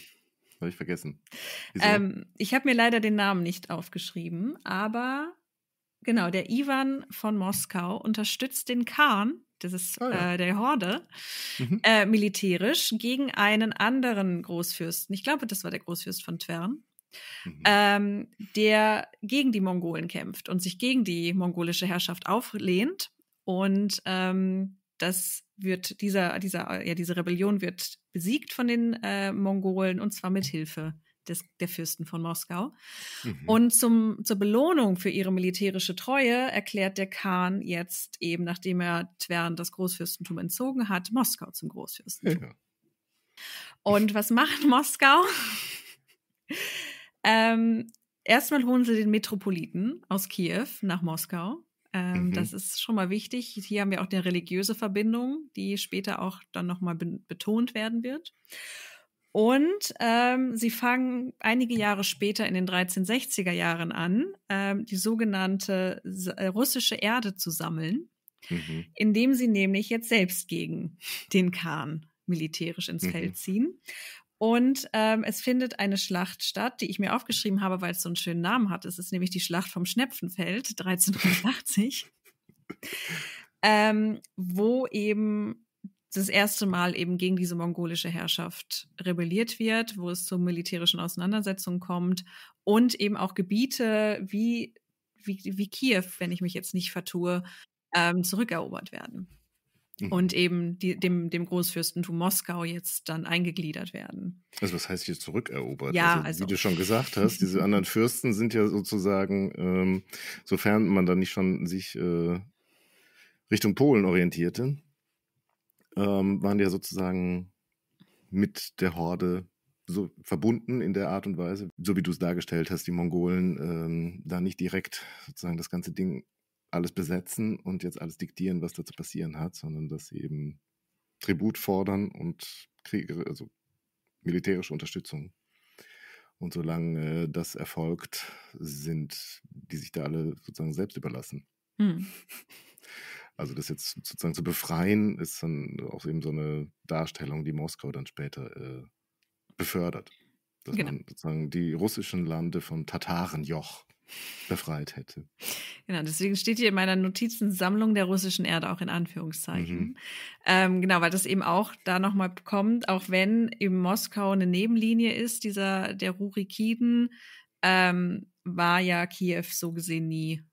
habe ich vergessen. Ähm, ich habe mir leider den Namen nicht aufgeschrieben, aber genau, der Ivan von Moskau unterstützt den Khan, das ist Ah, ja. äh, der Horde, Mhm. äh, militärisch gegen einen anderen Großfürsten. Ich glaube, das war der Großfürst von Twern, Mhm. ähm, der gegen die Mongolen kämpft und sich gegen die mongolische Herrschaft auflehnt. Und ähm, das wird dieser, dieser, ja, diese Rebellion wird besiegt von den äh, Mongolen und zwar mit Hilfe des, der Fürsten von Moskau. Mhm. Und zum, zur Belohnung für ihre militärische Treue erklärt der Khan jetzt eben, nachdem er Twern das Großfürstentum entzogen hat, Moskau zum Großfürstentum. ja. Und was macht Moskau? ähm, erstmal holen sie den Metropoliten aus Kiew nach Moskau. Ähm, Mhm. Das ist schon mal wichtig. Hier haben wir auch eine religiöse Verbindung, die später auch dann nochmal be betont werden wird. Und ähm, sie fangen einige Jahre später in den 1360er Jahren an, ähm, die sogenannte äh, russische Erde zu sammeln Mhm. indem sie nämlich jetzt selbst gegen den Khan militärisch ins Mhm. Feld ziehen. Und ähm, es findet eine Schlacht statt, die ich mir aufgeschrieben habe, weil es so einen schönen Namen hat. Es ist nämlich die Schlacht vom Schnepfenfeld 1380, ähm, wo eben das erste Mal eben gegen diese mongolische Herrschaft rebelliert wird, wo es zu militärischen Auseinandersetzungen kommt und eben auch Gebiete wie, wie, wie Kiew, wenn ich mich jetzt nicht vertue, ähm, zurückerobert werden Mhm. und eben die, dem, dem Großfürstentum Moskau jetzt dann eingegliedert werden. Also was heißt hier zurückerobert? Ja, also, also- Wie du schon gesagt hast, diese anderen Fürsten sind ja sozusagen, ähm, sofern man dann nicht schon sich äh, Richtung Polen orientierte, ähm, waren ja sozusagen mit der Horde so verbunden in der Art und Weise, so wie du es dargestellt hast, die Mongolen ähm, da nicht direkt sozusagen das ganze Ding alles besetzen und jetzt alles diktieren, was da zu passieren hat, sondern dass sie eben Tribut fordern und Kriege, also militärische Unterstützung. Und solange äh, das erfolgt, sind die sich da alle sozusagen selbst überlassen. Hm. Also das jetzt sozusagen zu befreien, ist dann auch eben so eine Darstellung, die Moskau dann später äh, befördert. dass genau. man sozusagen die russischen Lande von Tatarenjoch befreit hätte. Genau, deswegen steht hier in meiner Notizensammlung der russischen Erde auch in Anführungszeichen. Mhm. Ähm, genau, weil das eben auch da nochmal kommt, auch wenn eben Moskau eine Nebenlinie ist, dieser der Rurikiden, ähm, war ja Kiew so gesehen nie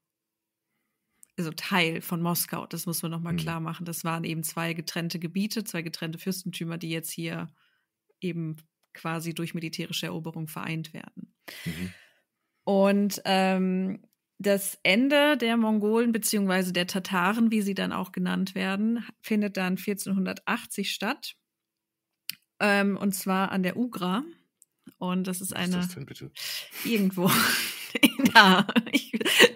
also Teil von Moskau. Das muss man nochmal mhm. klar machen. Das waren eben zwei getrennte Gebiete, zwei getrennte Fürstentümer, die jetzt hier eben quasi durch militärische Eroberung vereint werden. Mhm. Und ähm, das Ende der Mongolen beziehungsweise der Tataren, wie sie dann auch genannt werden, findet dann 1480 statt. Ähm, und zwar an der Ugra. Und das ist eine. Was ist das denn bitte? Irgendwo. Ja, ich,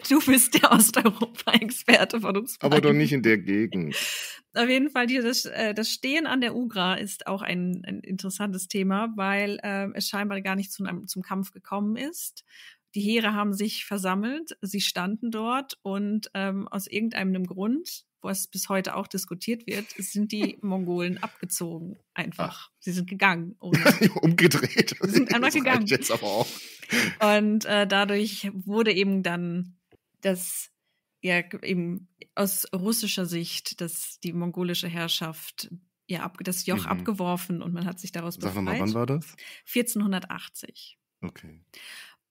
du bist der Osteuropa-Experte von uns. Aber doch nicht in der Gegend. Auf jeden Fall, dieses, äh, das Stehen an der Ugra ist auch ein, ein interessantes Thema, weil äh, es scheinbar gar nicht zu einem, zum Kampf gekommen ist. Die Heere haben sich versammelt, sie standen dort und ähm, aus irgendeinem Grund, was bis heute auch diskutiert wird, sind die Mongolen abgezogen. Einfach. Ach. Sie sind gegangen. Umgedreht. Sie sind einfach gegangen. Jetzt aber auch. Und äh, dadurch wurde eben dann das, ja, eben aus russischer Sicht, dass die mongolische Herrschaft ja, ab, das Joch mhm. abgeworfen und man hat sich daraus befreit. Sag mal, wann war das? 1480. Okay.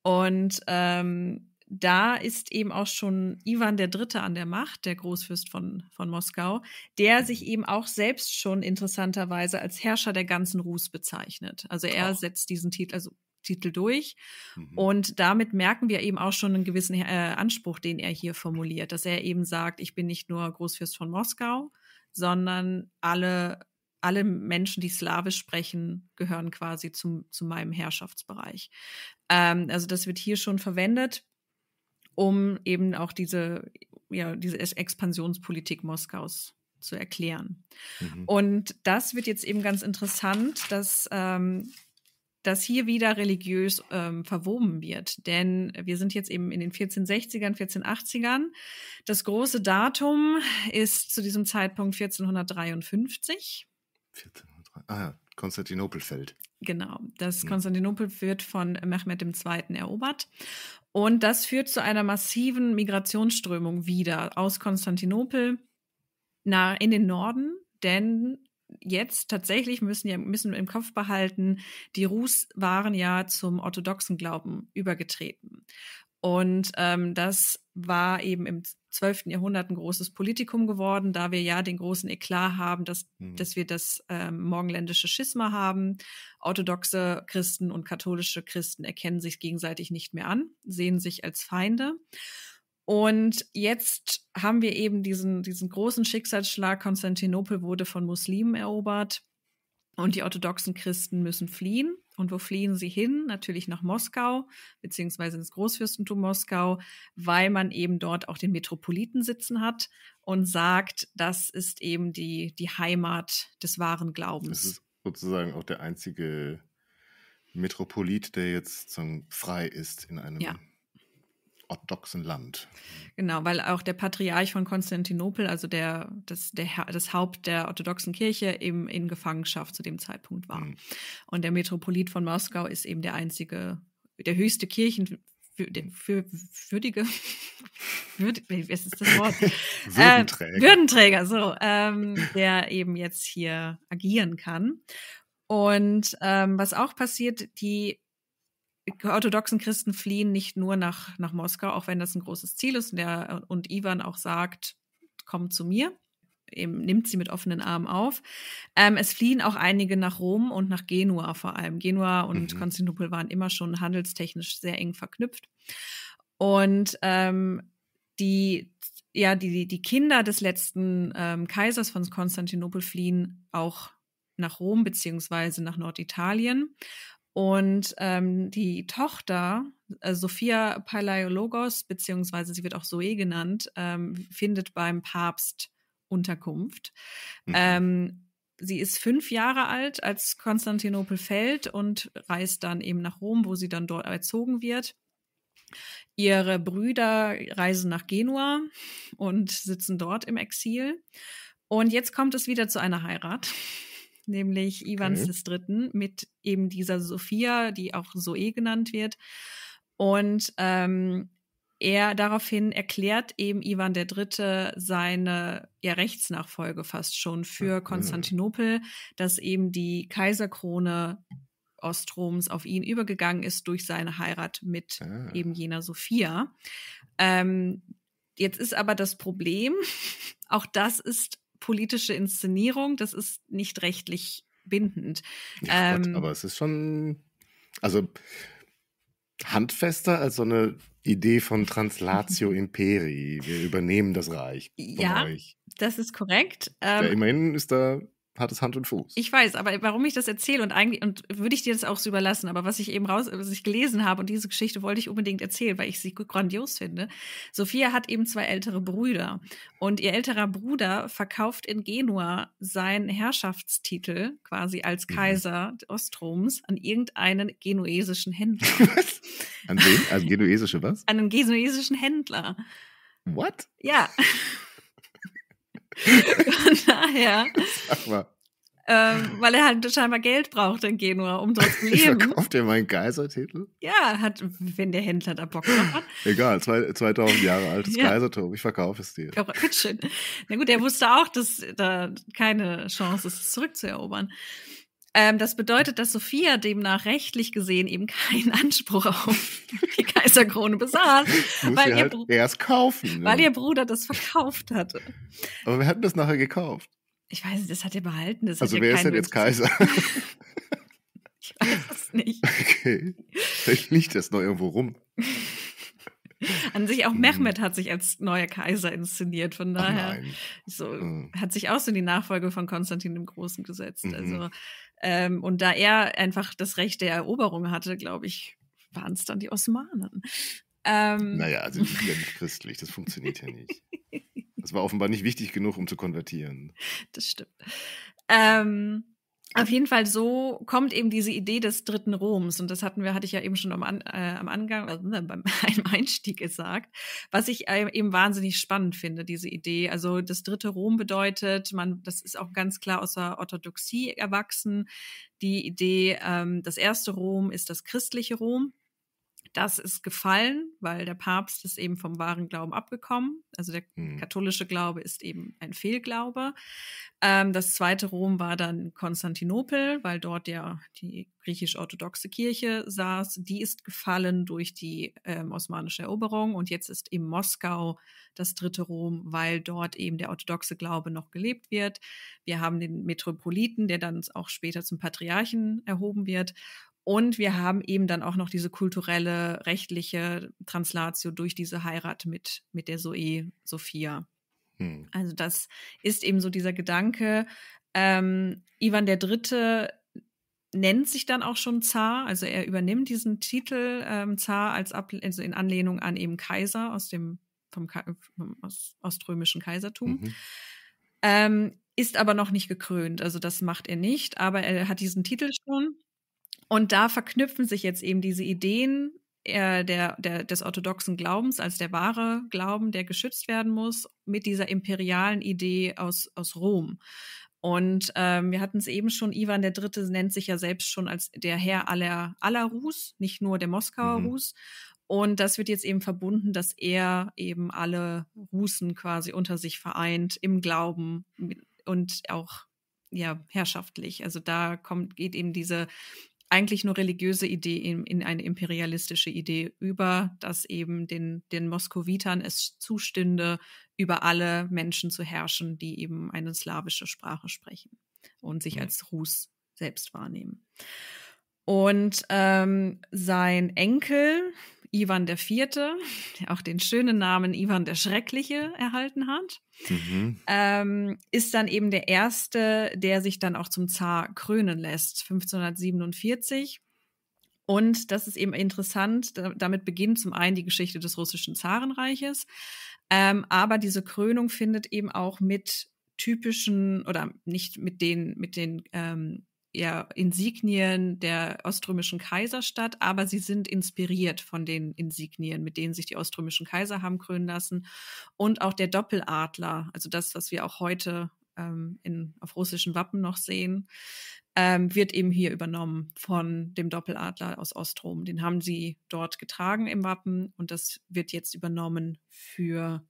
Und ähm, da ist eben auch schon Ivan der Dritte an der Macht, der Großfürst von, von Moskau, der sich eben auch selbst schon interessanterweise als Herrscher der ganzen Rus bezeichnet. Also er oh. setzt diesen Titel, also Titel durch. Mhm. Und damit merken wir eben auch schon einen gewissen äh, Anspruch, den er hier formuliert, dass er eben sagt, ich bin nicht nur Großfürst von Moskau, sondern alle alle Menschen, die Slawisch sprechen, gehören quasi zum, zu meinem Herrschaftsbereich. Ähm, also das wird hier schon verwendet, um eben auch diese, ja, diese Expansionspolitik Moskaus zu erklären. Mhm. Und das wird jetzt eben ganz interessant, dass ähm, dass hier wieder religiös ähm, verwoben wird. Denn wir sind jetzt eben in den 1460ern, 1480ern. Das große Datum ist zu diesem Zeitpunkt 1453. 1403. Ah ja, Konstantinopel fällt. Genau, das hm. Konstantinopel wird von Mehmed II. erobert. Und das führt zu einer massiven Migrationsströmung wieder aus Konstantinopel nach, in den Norden, denn jetzt tatsächlich müssen, ja, müssen wir im Kopf behalten, die Rus waren ja zum orthodoxen Glauben übergetreten. Und ähm, das war eben im 12. Jahrhundert ein großes Politikum geworden, da wir ja den großen Eklat haben, dass, mhm. dass wir das ähm, morgenländische Schisma haben. Orthodoxe Christen und katholische Christen erkennen sich gegenseitig nicht mehr an, sehen sich als Feinde. Und jetzt haben wir eben diesen, diesen großen Schicksalsschlag. Konstantinopel wurde von Muslimen erobert und die orthodoxen Christen müssen fliehen. Und wo fliehen sie hin? Natürlich nach Moskau, beziehungsweise ins Großfürstentum Moskau, weil man eben dort auch den Metropoliten sitzen hat und sagt, das ist eben die, die Heimat des wahren Glaubens. Das ist sozusagen auch der einzige Metropolit, der jetzt frei ist in einem ja orthodoxen Land. Genau, weil auch der Patriarch von Konstantinopel, also der, das, der, das Haupt der orthodoxen Kirche, eben in Gefangenschaft zu dem Zeitpunkt war. Mhm. Und der Metropolit von Moskau ist eben der einzige, der höchste Kirchen für, würdige, würd, was ist das Wort? Würdenträger. Äh, Würdenträger, so, ähm, der eben jetzt hier agieren kann. Und ähm, was auch passiert, die orthodoxen Christen fliehen nicht nur nach, nach Moskau, auch wenn das ein großes Ziel ist und, der, und Ivan auch sagt, komm zu mir, eben nimmt sie mit offenen Armen auf. Ähm, es fliehen auch einige nach Rom und nach Genua vor allem. Genua und mhm. Konstantinopel waren immer schon handelstechnisch sehr eng verknüpft. Und ähm, die, ja, die, die Kinder des letzten ähm, Kaisers von Konstantinopel fliehen auch nach Rom beziehungsweise nach Norditalien. Und ähm, die Tochter, äh, Sophia Palaiologos, beziehungsweise sie wird auch Zoe genannt, ähm, findet beim Papst Unterkunft. Mhm. Ähm, sie ist fünf Jahre alt, als Konstantinopel fällt und reist dann eben nach Rom, wo sie dann dort erzogen wird. Ihre Brüder reisen nach Genua und sitzen dort im Exil. Und jetzt kommt es wieder zu einer Heirat nämlich Iwans okay. III. mit eben dieser Sophia, die auch Zoe genannt wird. Und ähm, er daraufhin erklärt eben Ivan III. seine ja, Rechtsnachfolge fast schon für Konstantinopel, dass eben die Kaiserkrone Ostroms auf ihn übergegangen ist durch seine Heirat mit ah. eben jener Sophia. Ähm, jetzt ist aber das Problem, auch das ist politische Inszenierung, das ist nicht rechtlich bindend. Ja, ähm, Gott, aber es ist schon, also handfester als so eine Idee von Translatio Imperi. Wir übernehmen das Reich. ja, euch. das ist korrekt. Ähm, ja, immerhin ist da hat es Hand und Fuß. Ich weiß, aber warum ich das erzähle und eigentlich, und würde ich dir das auch so überlassen, aber was ich eben raus, was ich gelesen habe und diese Geschichte wollte ich unbedingt erzählen, weil ich sie grandios finde. Sophia hat eben zwei ältere Brüder und ihr älterer Bruder verkauft in Genua seinen Herrschaftstitel quasi als mhm. Kaiser mhm. Ostroms an irgendeinen genuesischen Händler. Was? An wen? An genuesische was? An einen genuesischen Händler. What? Ja. Von daher. Sag mal. Ähm, weil er halt scheinbar Geld braucht in Genua, um dort zu leben. Verkauft er meinen Kaisertitel? Ja, hat, wenn der Händler da Bock drauf hat. Egal, zwei, 2000 Jahre altes ja. Kaisertum, ich verkaufe es dir. Ja, bitteschön. Na gut, er wusste auch, dass da keine Chance ist, es zurückzuerobern. Ähm, das bedeutet, dass Sophia demnach rechtlich gesehen eben keinen Anspruch auf die Kaiserkrone besaß, weil, ihr halt erst kaufen, ne? weil ihr Bruder das verkauft hatte. Aber wer hat das nachher gekauft? Ich weiß nicht, das hat er behalten. Das also wer ist denn jetzt Kaiser? ich weiß es nicht. Okay. Vielleicht liegt das noch irgendwo rum. An sich auch hm. Mehmed hat sich als neuer Kaiser inszeniert, von daher so, mhm. hat sich auch so in die Nachfolge von Konstantin dem Großen gesetzt. Mhm. Also ähm, und da er einfach das Recht der Eroberung hatte, glaube ich, waren es dann die Osmanen. Ähm, naja, also die sind ja nicht christlich, das funktioniert ja nicht. Das war offenbar nicht wichtig genug, um zu konvertieren. Das stimmt. Ähm, auf jeden Fall so kommt eben diese Idee des dritten Roms und das hatten wir, hatte ich ja eben schon am, äh, am Angang, also ne, beim Einstieg gesagt, was ich äh, eben wahnsinnig spannend finde, diese Idee. Also das dritte Rom bedeutet, man, das ist auch ganz klar aus der Orthodoxie erwachsen. Die Idee, ähm, das erste Rom ist das christliche Rom. Das ist gefallen, weil der Papst ist eben vom wahren Glauben abgekommen. Also der mhm. katholische Glaube ist eben ein Fehlglaube. Ähm, das zweite Rom war dann Konstantinopel, weil dort ja die griechisch-orthodoxe Kirche saß. Die ist gefallen durch die ähm, osmanische Eroberung und jetzt ist eben Moskau das dritte Rom, weil dort eben der orthodoxe Glaube noch gelebt wird. Wir haben den Metropoliten, der dann auch später zum Patriarchen erhoben wird. Und wir haben eben dann auch noch diese kulturelle, rechtliche Translatio durch diese Heirat mit, mit der Zoe Sophia. Hm. Also das ist eben so dieser Gedanke. Ähm, Ivan der Dritte nennt sich dann auch schon Zar, also er übernimmt diesen Titel ähm, Zar als Ab also in Anlehnung an eben Kaiser aus dem vom, vom aus, oströmischen Kaisertum. Mhm. Ähm, ist aber noch nicht gekrönt, also das macht er nicht, aber er hat diesen Titel schon und da verknüpfen sich jetzt eben diese Ideen äh, der, der, des orthodoxen Glaubens als der wahre Glauben, der geschützt werden muss, mit dieser imperialen Idee aus, aus Rom. Und ähm, wir hatten es eben schon, Ivan der Dritte nennt sich ja selbst schon als der Herr aller, aller Rus, nicht nur der Moskauer mhm. Rus. Und das wird jetzt eben verbunden, dass er eben alle Russen quasi unter sich vereint im Glauben und auch ja herrschaftlich. Also da kommt geht eben diese eigentlich nur religiöse Idee in, in, eine imperialistische Idee über, dass eben den, den Moskowitern es zustünde, über alle Menschen zu herrschen, die eben eine slawische Sprache sprechen und sich als Rus selbst wahrnehmen. Und ähm, sein Enkel, Ivan der Vierte, der auch den schönen Namen Ivan der Schreckliche erhalten hat, mhm. ähm, ist dann eben der erste, der sich dann auch zum Zar krönen lässt, 1547. Und das ist eben interessant, damit beginnt zum einen die Geschichte des russischen Zarenreiches, ähm, aber diese Krönung findet eben auch mit typischen oder nicht mit den mit den ähm, ja, Insignien der oströmischen Kaiser statt, aber sie sind inspiriert von den Insignien, mit denen sich die oströmischen Kaiser haben krönen lassen. Und auch der Doppeladler, also das, was wir auch heute ähm, in, auf russischen Wappen noch sehen, ähm, wird eben hier übernommen von dem Doppeladler aus Ostrom. Den haben sie dort getragen im Wappen und das wird jetzt übernommen für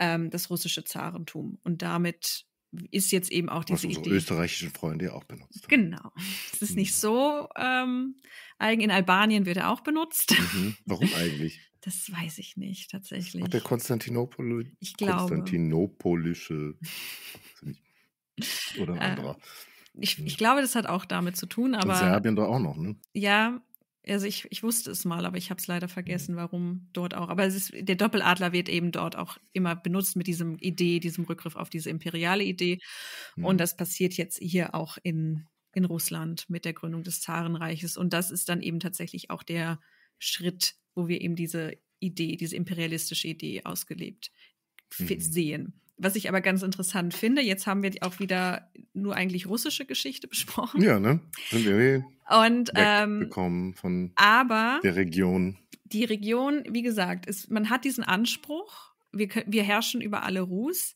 ähm, das russische Zarentum. Und damit ist jetzt eben auch diese Was Idee. österreichischen Freunde ja auch benutzt. haben. Genau. Es ist nicht so ähm, eigen. In Albanien wird er auch benutzt. Mhm. Warum eigentlich? Das weiß ich nicht tatsächlich. Auch der Konstantinopol Ich glaube. Konstantinopolische oder ein Äh, anderer. Ich, ich glaube, das hat auch damit zu tun, Und aber Serbien doch auch noch, ne? ja, also ich, ich wusste es mal, aber ich habe es leider vergessen, warum dort auch. Aber es ist, der Doppeladler wird eben dort auch immer benutzt mit diesem Idee, diesem Rückgriff auf diese imperiale Idee. Mhm. Und das passiert jetzt hier auch in, in Russland mit der Gründung des Zarenreiches. Und das ist dann eben tatsächlich auch der Schritt, wo wir eben diese Idee, diese imperialistische Idee ausgelebt Mhm. sehen. Was ich aber ganz interessant finde, jetzt haben wir auch wieder nur eigentlich russische Geschichte besprochen. Ja, ne? Sind wir irgendwie Und ähm, weggekommen von aber der Region. die Region, wie gesagt, ist, man hat diesen Anspruch, wir, wir herrschen über alle Rus,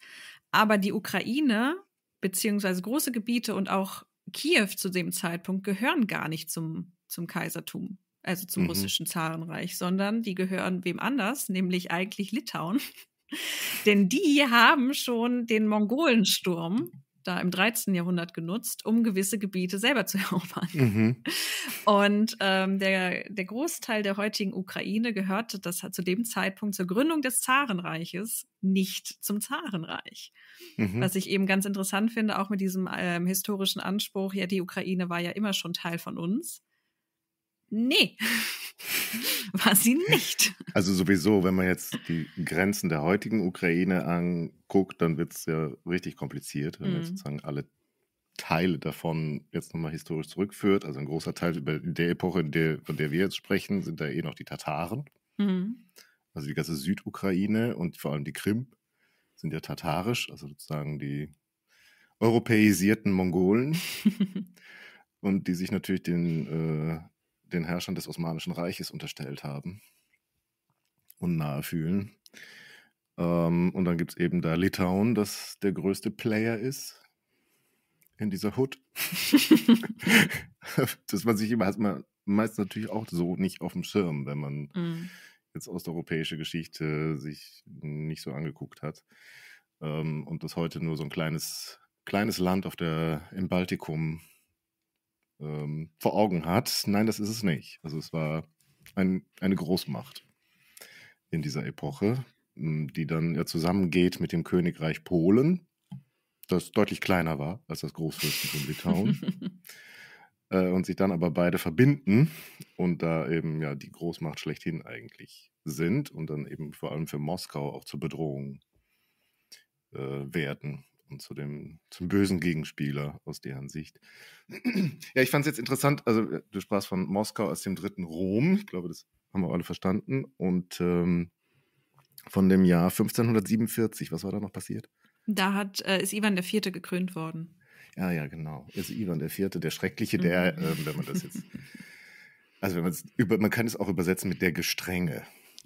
aber die Ukraine, beziehungsweise große Gebiete und auch Kiew zu dem Zeitpunkt gehören gar nicht zum, zum Kaisertum, also zum Mhm. russischen Zarenreich, sondern die gehören wem anders, nämlich eigentlich Litauen. Denn die haben schon den Mongolensturm da im 13. Jahrhundert genutzt, um gewisse Gebiete selber zu erobern. Mhm. Und ähm, der, der Großteil der heutigen Ukraine gehörte das hat zu dem Zeitpunkt zur Gründung des Zarenreiches nicht zum Zarenreich. Mhm. Was ich eben ganz interessant finde, auch mit diesem ähm, historischen Anspruch, ja, die Ukraine war ja immer schon Teil von uns. Nee, war sie nicht. Also sowieso, wenn man jetzt die Grenzen der heutigen Ukraine anguckt, dann wird es ja richtig kompliziert, wenn man Mhm. sozusagen alle Teile davon jetzt nochmal historisch zurückführt. Also ein großer Teil über der Epoche, der, von der wir jetzt sprechen, sind da eh noch die Tataren. Mhm. Also die ganze Südukraine und vor allem die Krim sind ja tatarisch, also sozusagen die europäisierten Mongolen und die sich natürlich den, äh, den Herrschern des Osmanischen Reiches unterstellt haben und nahe fühlen. Ähm, und dann gibt es eben da Litauen, das der größte Player ist in dieser Hood. das man sich immer hat man meist natürlich auch so nicht auf dem Schirm, wenn man Mhm. jetzt osteuropäische Geschichte sich nicht so angeguckt hat. Ähm, und das heute nur so ein kleines, kleines Land auf der, im Baltikum ähm, vor Augen hat. Nein, das ist es nicht. Also es war ein, eine Großmacht in dieser Epoche, m, die dann ja zusammengeht mit dem Königreich Polen, das deutlich kleiner war als das Großfürstentum Litauen äh, und sich dann aber beide verbinden und da eben ja die Großmacht schlechthin eigentlich sind und dann eben vor allem für Moskau auch zur Bedrohung äh, werden und zu dem zum bösen Gegenspieler aus deren Sicht. ja, ich fand es jetzt interessant, also äh, du sprachst von Moskau als dem dritten Rom, ich glaube, das haben wir alle verstanden und ähm, von dem Jahr 1547, was war da noch passiert? Da hat, äh, ist Ivan der Vierte gekrönt worden. Ja, ja, genau. Also Ivan der Vierte, der Schreckliche, der, ähm, wenn man das jetzt, also wenn man es über, man kann es auch übersetzen mit der Gestrenge.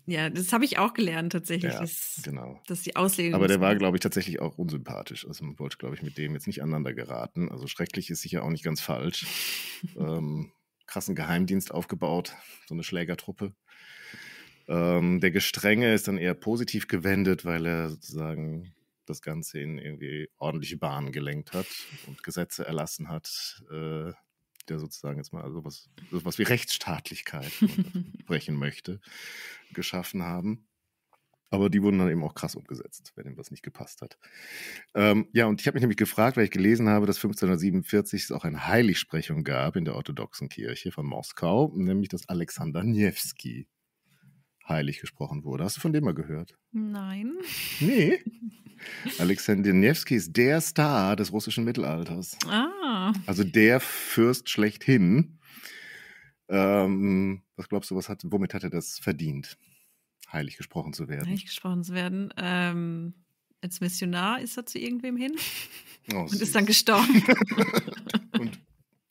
Ja, das habe ich auch gelernt tatsächlich. Ja, das, genau. das ist die Auslegung. Aber der war, glaube ich, tatsächlich auch unsympathisch. Also man wollte, glaube ich, mit dem jetzt nicht aneinander geraten. Also schrecklich ist sicher auch nicht ganz falsch. ähm, krassen Geheimdienst aufgebaut, so eine Schlägertruppe. Ähm, der Gestrenge ist dann eher positiv gewendet, weil er sozusagen das Ganze in irgendwie ordentliche Bahnen gelenkt hat und Gesetze erlassen hat, äh, der sozusagen jetzt mal sowas, sowas wie Rechtsstaatlichkeit das brechen möchte, geschaffen haben. Aber die wurden dann eben auch krass umgesetzt, wenn ihm was nicht gepasst hat. Ähm, ja, und ich habe mich nämlich gefragt, weil ich gelesen habe, dass 1547 es auch eine Heiligsprechung gab in der orthodoxen Kirche von Moskau, nämlich dass Alexander Niewski heilig gesprochen wurde. Hast du von dem mal gehört? Nein. Nee. Alexander Niewski ist der Star des russischen Mittelalters. Ah. Also der Fürst schlechthin. Ähm, was glaubst du, was hat, womit hat er das verdient, heilig gesprochen zu werden? Heilig gesprochen zu werden. Ähm, als Missionar ist er zu irgendwem hin Oh, und ist dann gestorben. und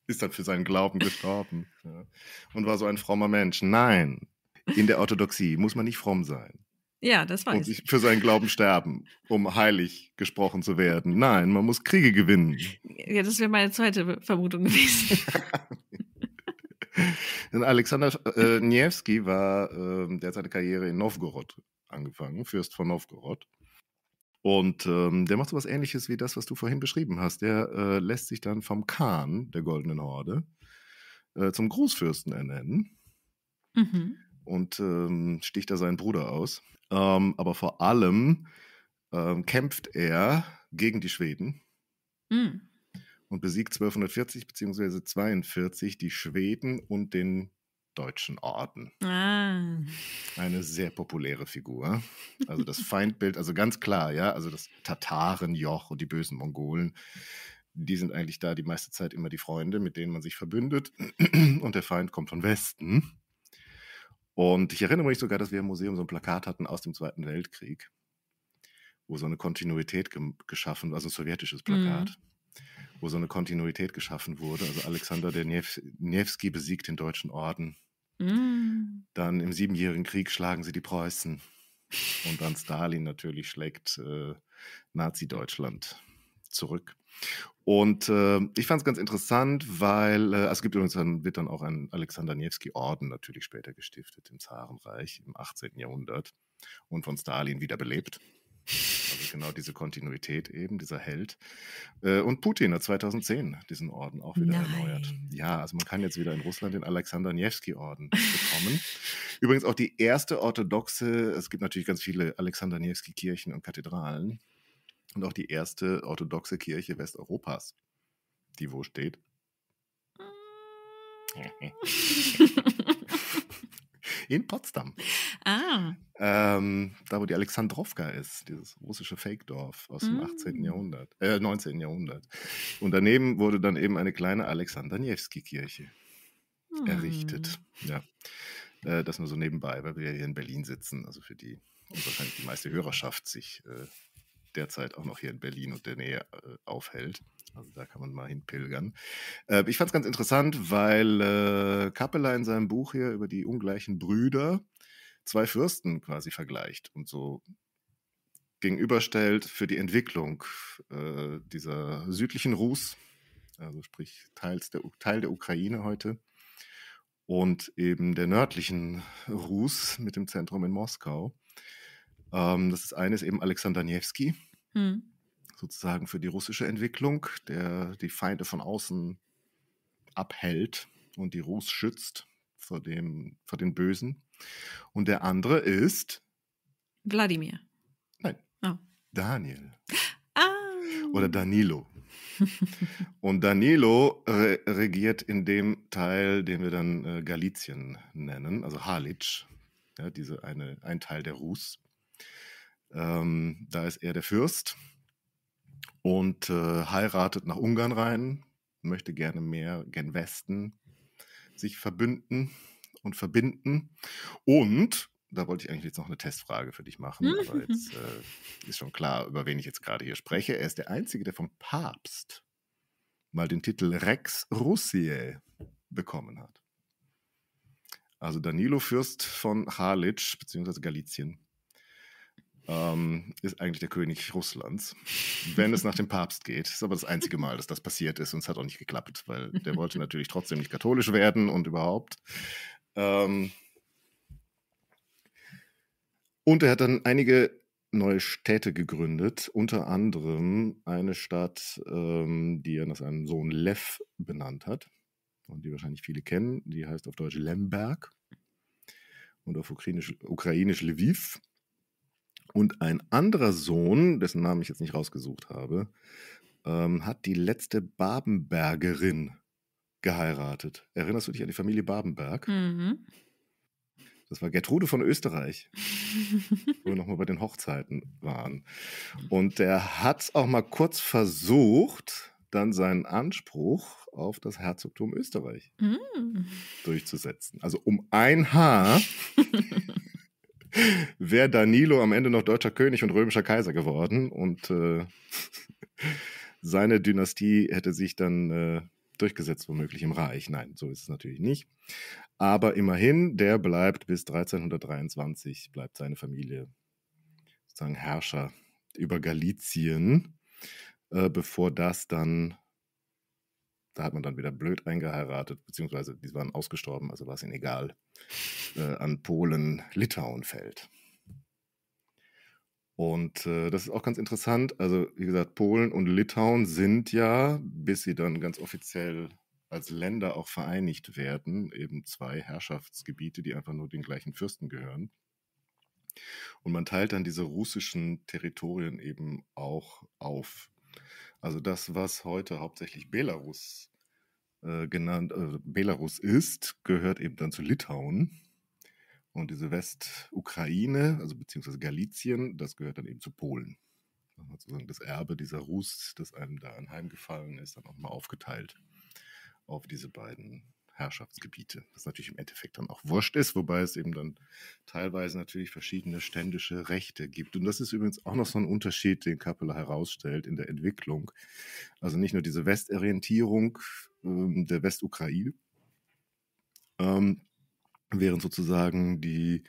ist dann für seinen Glauben gestorben. Ja. Und war so ein frommer Mensch. Nein, in der Orthodoxie muss man nicht fromm sein. Ja, das weiß und sich für seinen Glauben sterben, um heilig gesprochen zu werden. Nein, man muss Kriege gewinnen. Ja, das wäre meine zweite Vermutung gewesen. Alexander äh, Niewski war, äh, der hat seine Karriere in Novgorod angefangen, Fürst von Novgorod. Und ähm, der macht so was ähnliches wie das, was du vorhin beschrieben hast. Der äh, lässt sich dann vom Khan der Goldenen Horde äh, zum Großfürsten ernennen Mhm. Und ähm, sticht da seinen Bruder aus. Ähm, aber vor allem ähm, kämpft er gegen die Schweden Mhm. und besiegt 1240 bzw. 42 die Schweden und den deutschen Orden. Ah. Eine sehr populäre Figur. Also das Feindbild, also ganz klar, ja, also das Tatarenjoch und die bösen Mongolen, die sind eigentlich da die meiste Zeit immer die Freunde, mit denen man sich verbündet. Und der Feind kommt von Westen. Und ich erinnere mich sogar, dass wir im Museum so ein Plakat hatten aus dem Zweiten Weltkrieg, wo so eine Kontinuität gem- geschaffen, also ein sowjetisches Plakat, wo so eine Kontinuität geschaffen wurde. Also Alexander der Niew Niewski besiegt den Deutschen Orden. Mhm. Dann im Siebenjährigen Krieg schlagen sie die Preußen. Und dann Stalin natürlich schlägt äh, Nazi-Deutschland zurück. Und äh, ich fand es ganz interessant, weil äh, es gibt übrigens dann, wird dann auch ein Alexander Niewski-Orden natürlich später gestiftet im Zarenreich im 18. Jahrhundert und von Stalin wiederbelebt. Also genau diese Kontinuität eben, dieser Held. Äh, und Putin hat 2010 diesen Orden auch wieder Nein. erneuert. Ja, also man kann jetzt wieder in Russland den Alexander Niewski-Orden bekommen. Übrigens auch die erste orthodoxe, es gibt natürlich ganz viele Alexander Niewski-Kirchen und Kathedralen. Und auch die erste orthodoxe Kirche Westeuropas, die wo steht. In Potsdam. ah. Ähm, da, wo die Alexandrowka ist, dieses russische Fake-Dorf aus dem Mm. 18. Jahrhundert, äh, 19. Jahrhundert. Und daneben wurde dann eben eine kleine Alexander Niewski-Kirche errichtet. Ja. Äh, das nur so nebenbei, weil wir hier in Berlin sitzen, also für die und wahrscheinlich die meiste Hörerschaft sich äh, derzeit auch noch hier in Berlin und der Nähe äh, aufhält. Also da kann man mal hinpilgern. Äh, ich fand es ganz interessant, weil äh, Kappeler in seinem Buch hier über die ungleichen Brüder zwei Fürsten quasi vergleicht und so gegenüberstellt für die Entwicklung äh, dieser südlichen Rus, also sprich teils der, Teil der Ukraine heute, und eben der nördlichen Rus mit dem Zentrum in Moskau. Ähm, das ist eines eben Alexander Niewski, Hm. sozusagen für die russische Entwicklung, der die Feinde von außen abhält und die Rus schützt vor, dem, vor den Bösen. Und der andere ist Wladimir. Nein. Oh. Daniel Ah. oder Danilo. Und Danilo re regiert in dem Teil, den wir dann äh, Galizien nennen, also Halic, ja, diese eine, ein Teil der Rus. Ähm, da ist er der Fürst und äh, heiratet nach Ungarn rein, möchte gerne mehr gen Westen sich verbünden und verbinden. Und, da wollte ich eigentlich jetzt noch eine Testfrage für dich machen, aber jetzt äh, ist schon klar, über wen ich jetzt gerade hier spreche. Er ist der Einzige, der vom Papst mal den Titel Rex Russiae bekommen hat. Also Danilo Fürst von Halic, beziehungsweise Galizien, ähm, ist eigentlich der König Russlands, wenn es nach dem Papst geht. Ist aber das einzige Mal, dass das passiert ist und es hat auch nicht geklappt, weil der wollte natürlich trotzdem nicht katholisch werden und überhaupt. Ähm, und er hat dann einige neue Städte gegründet, unter anderem eine Stadt, ähm, die er nach seinem Sohn Lev benannt hat und die wahrscheinlich viele kennen. Die heißt auf Deutsch Lemberg und auf Ukrainisch, Ukrainisch Lviv. Und ein anderer Sohn, dessen Namen ich jetzt nicht rausgesucht habe, ähm, hat die letzte Babenbergerin geheiratet. Erinnerst du dich an die Familie Babenberg? Mhm. Das war Gertrude von Österreich, wo wir nochmal bei den Hochzeiten waren. Und der hat auch mal kurz versucht, dann seinen Anspruch auf das Herzogtum Österreich Mhm. durchzusetzen. Also um ein Haar wäre Danilo am Ende noch deutscher König und römischer Kaiser geworden und äh, seine Dynastie hätte sich dann äh, durchgesetzt, womöglich im Reich. Nein, so ist es natürlich nicht. Aber immerhin, der bleibt bis 1323, bleibt seine Familie sozusagen Herrscher über Galizien, äh, bevor das dann, da hat man dann wieder blöd eingeheiratet, beziehungsweise die waren ausgestorben, also war es ihnen egal, äh, an Polen, Litauen fällt. Und äh, das ist auch ganz interessant. Also, wie gesagt, Polen und Litauen sind ja, bis sie dann ganz offiziell als Länder auch vereinigt werden, eben zwei Herrschaftsgebiete, die einfach nur den gleichen Fürsten gehören. Und man teilt dann diese russischen Territorien eben auch auf. Also das, was heute hauptsächlich Belarus äh, genannt, äh, Belarus ist, gehört eben dann zu Litauen. Und diese Westukraine, also beziehungsweise Galizien, das gehört dann eben zu Polen. Sozusagen das Erbe dieser Rus, das einem da anheimgefallen ist, dann auch mal aufgeteilt auf diese beiden Herrschaftsgebiete. Was natürlich im Endeffekt dann auch wurscht ist, wobei es eben dann teilweise natürlich verschiedene ständische Rechte gibt. Und das ist übrigens auch noch so ein Unterschied, den Kappeler herausstellt in der Entwicklung. Also nicht nur diese Westorientierung ähm, der Westukraine, ähm, während sozusagen die,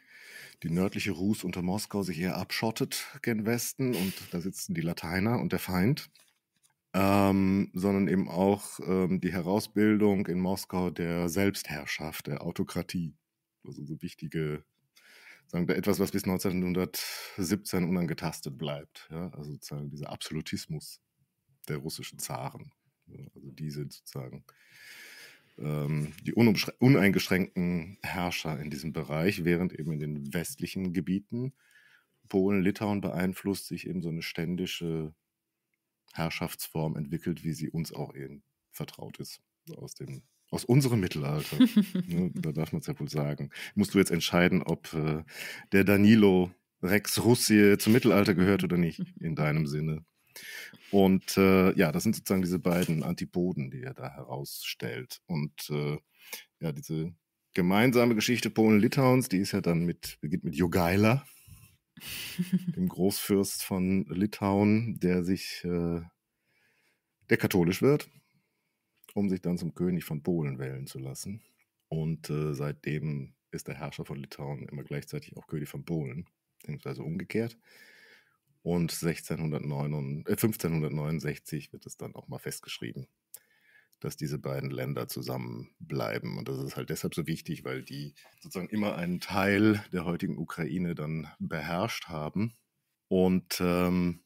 die nördliche Rus unter Moskau sich eher abschottet gen Westen und da sitzen die Lateiner und der Feind, ähm, sondern eben auch ähm, die Herausbildung in Moskau der Selbstherrschaft, der Autokratie. Also so wichtige, sagen wir etwas, was bis 1917 unangetastet bleibt. Ja? Also sozusagen dieser Absolutismus der russischen Zaren. Also diese sozusagen ähm, die uneingeschränkten Herrscher in diesem Bereich, während eben in den westlichen Gebieten Polen, Litauen beeinflusst sich eben so eine ständische Herrschaftsform entwickelt, wie sie uns auch eben vertraut ist aus dem aus unserem Mittelalter. ne, da darf man es ja wohl sagen. Musst du jetzt entscheiden, ob äh, der Danilo Rex Russie zum Mittelalter gehört oder nicht, in deinem Sinne. Und äh, ja, das sind sozusagen diese beiden Antipoden, die er da herausstellt. Und äh, ja, diese gemeinsame Geschichte Polen-Litauens, die ist ja dann mit, beginnt mit Jogaila, dem Großfürst von Litauen, der sich, äh, der katholisch wird, um sich dann zum König von Polen wählen zu lassen. Und äh, seitdem ist der Herrscher von Litauen immer gleichzeitig auch König von Polen, beziehungsweise umgekehrt. Und 1609, äh, 1569 wird es dann auch mal festgeschrieben, dass diese beiden Länder zusammenbleiben. Und das ist halt deshalb so wichtig, weil die sozusagen immer einen Teil der heutigen Ukraine dann beherrscht haben. Und ähm,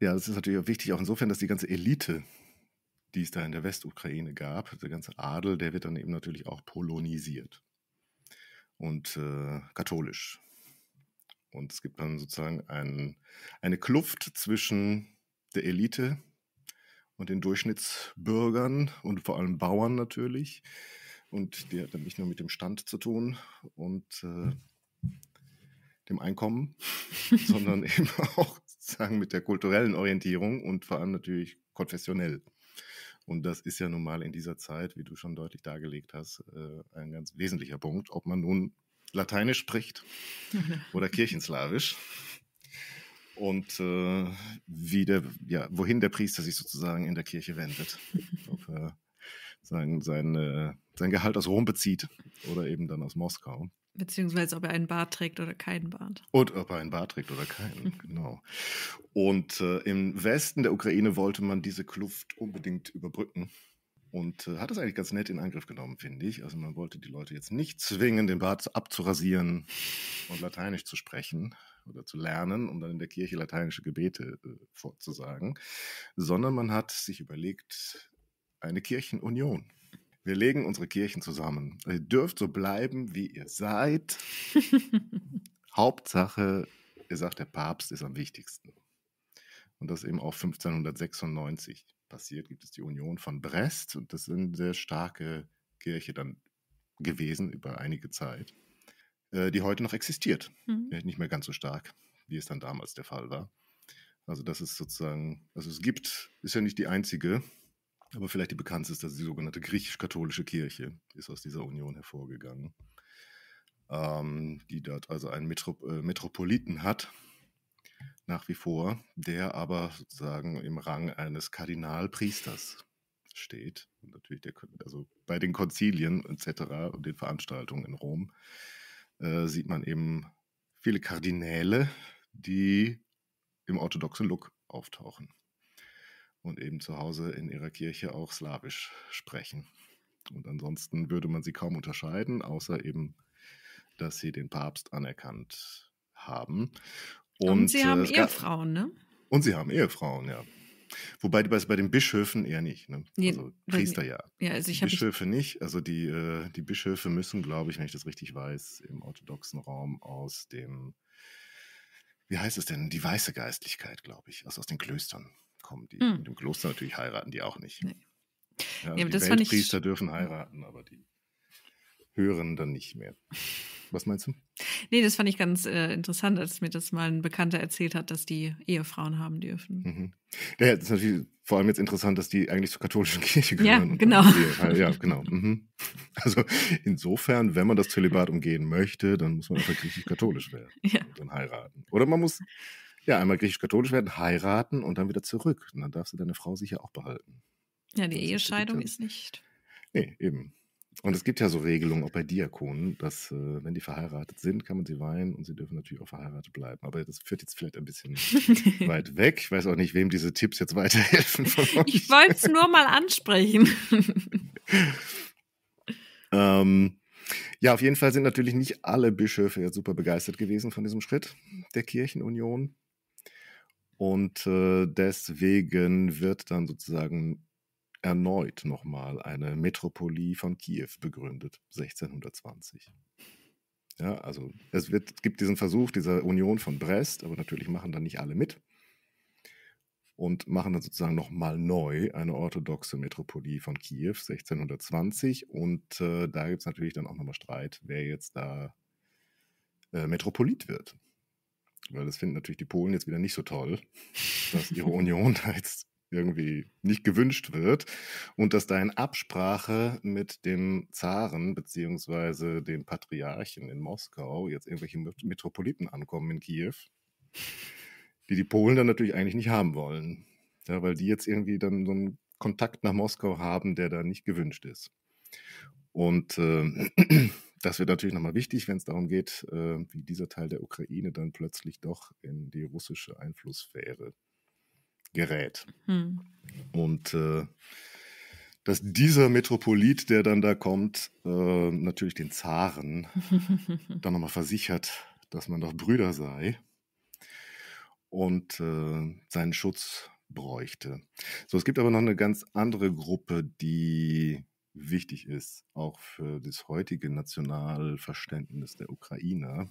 ja, das ist natürlich auch wichtig, auch insofern, dass die ganze Elite, die es da in der Westukraine gab, der ganze Adel, der wird dann eben natürlich auch polonisiert und äh, katholisch und es gibt dann sozusagen ein, eine Kluft zwischen der Elite und den Durchschnittsbürgern und vor allem Bauern natürlich. Und die hat dann nicht nur mit dem Stand zu tun und äh, dem Einkommen, sondern eben auch sozusagen mit der kulturellen Orientierung und vor allem natürlich konfessionell. Und das ist ja nun mal in dieser Zeit, wie du schon deutlich dargelegt hast, äh, ein ganz wesentlicher Punkt, ob man nun Lateinisch spricht oder Kirchenslawisch. Und äh, wie der, ja, wohin der Priester sich sozusagen in der Kirche wendet. Ob er sein, sein, äh, sein Gehalt aus Rom bezieht oder eben dann aus Moskau. Beziehungsweise ob er einen Bart trägt oder keinen Bart. Und ob er einen Bart trägt oder keinen, genau. Und äh, im Westen der Ukraine wollte man diese Kluft unbedingt überbrücken und äh, hat es eigentlich ganz nett in Angriff genommen, finde ich. Also man wollte die Leute jetzt nicht zwingen, den Bart abzurasieren und Lateinisch zu sprechen oder zu lernen, um dann in der Kirche lateinische Gebete äh, vorzusagen, sondern man hat sich überlegt, eine Kirchenunion. Wir legen unsere Kirchen zusammen. Ihr dürft so bleiben, wie ihr seid. Hauptsache, ihr sagt, der Papst ist am wichtigsten. Und das eben auch 1596 passiert, gibt es die Union von Brest und das ist eine sehr starke Kirche dann gewesen über einige Zeit, äh, die heute noch existiert. Mhm. Nicht mehr ganz so stark, wie es dann damals der Fall war. Also das ist sozusagen, also es gibt, ist ja nicht die einzige, aber vielleicht die bekannteste, die sogenannte griechisch-katholische Kirche ist aus dieser Union hervorgegangen, ähm, die dort also einen Metrop äh, Metropoliten hat, nach wie vor, der aber sozusagen im Rang eines Kardinalpriesters steht. Und natürlich der, also bei den Konzilien etc. und den Veranstaltungen in Rom äh, sieht man eben viele Kardinäle, die im orthodoxen Look auftauchen und eben zu Hause in ihrer Kirche auch Slawisch sprechen. Und ansonsten würde man sie kaum unterscheiden, außer eben, dass sie den Papst anerkannt haben. Und, und sie haben äh, Ehefrauen, ne? Und sie haben Ehefrauen, ja. Wobei bei, bei den Bischöfen eher nicht. Ne? Also Priester ja. ja also Bischöfe nicht. Also die, äh, die Bischöfe müssen, glaube ich, wenn ich das richtig weiß, im orthodoxen Raum aus dem, wie heißt es denn, die weiße Geistlichkeit, glaube ich, also aus den Klöstern kommen die. Mhm. Und im Kloster natürlich heiraten die auch nicht. Nee. Ja, ja, die Weltpriester ich... dürfen heiraten, aber die hören dann nicht mehr. Was meinst du? Nee, das fand ich ganz äh, interessant, als mir das mal ein Bekannter erzählt hat, dass die Ehefrauen haben dürfen. Mhm. Ja, das ist natürlich vor allem jetzt interessant, dass die eigentlich zur katholischen Kirche gehören. Ja, genau. Ja, genau. Mhm. Also insofern, wenn man das Zölibat umgehen möchte, dann muss man einfach griechisch-katholisch werden ja. und dann heiraten. Oder man muss ja einmal griechisch-katholisch werden, heiraten und dann wieder zurück. Und dann darfst du deine Frau sicher auch behalten. Ja, die Ehescheidung ist nicht. Nee, eben. Und es gibt ja so Regelungen auch bei Diakonen, dass, äh, wenn die verheiratet sind, kann man sie weihen und sie dürfen natürlich auch verheiratet bleiben. Aber das führt jetzt vielleicht ein bisschen weit weg. Ich weiß auch nicht, wem diese Tipps jetzt weiterhelfen. ich wollte es nur mal ansprechen. ähm, ja, auf jeden Fall sind natürlich nicht alle Bischöfe jetzt super begeistert gewesen von diesem Schritt der Kirchenunion. Und äh, deswegen wird dann sozusagen erneut nochmal eine Metropolie von Kiew begründet, 1620. Ja, also es, wird, gibt diesen Versuch dieser Union von Brest, aber natürlich machen dann nicht alle mit und machen dann sozusagen nochmal neu eine orthodoxe Metropolie von Kiew 1620 und äh, da gibt es natürlich dann auch nochmal Streit, wer jetzt da äh, Metropolit wird. Weil das finden natürlich die Polen jetzt wieder nicht so toll, dass ihre Union da jetzt irgendwie nicht gewünscht wird und dass da in Absprache mit dem Zaren beziehungsweise dem Patriarchen in Moskau jetzt irgendwelche Metropoliten ankommen in Kiew, die die Polen dann natürlich eigentlich nicht haben wollen, ja, weil die jetzt irgendwie dann so einen Kontakt nach Moskau haben, der da nicht gewünscht ist. Und äh, das wird natürlich nochmal wichtig, wenn es darum geht, äh, wie dieser Teil der Ukraine dann plötzlich doch in die russische Einflusssphäre gerät. Hm. Und äh, dass dieser Metropolit, der dann da kommt, äh, natürlich den Zaren dann nochmal versichert, dass man doch Brüder sei und äh, seinen Schutz bräuchte. So, es gibt aber noch eine ganz andere Gruppe, die wichtig ist, auch für das heutige Nationalverständnis der Ukrainer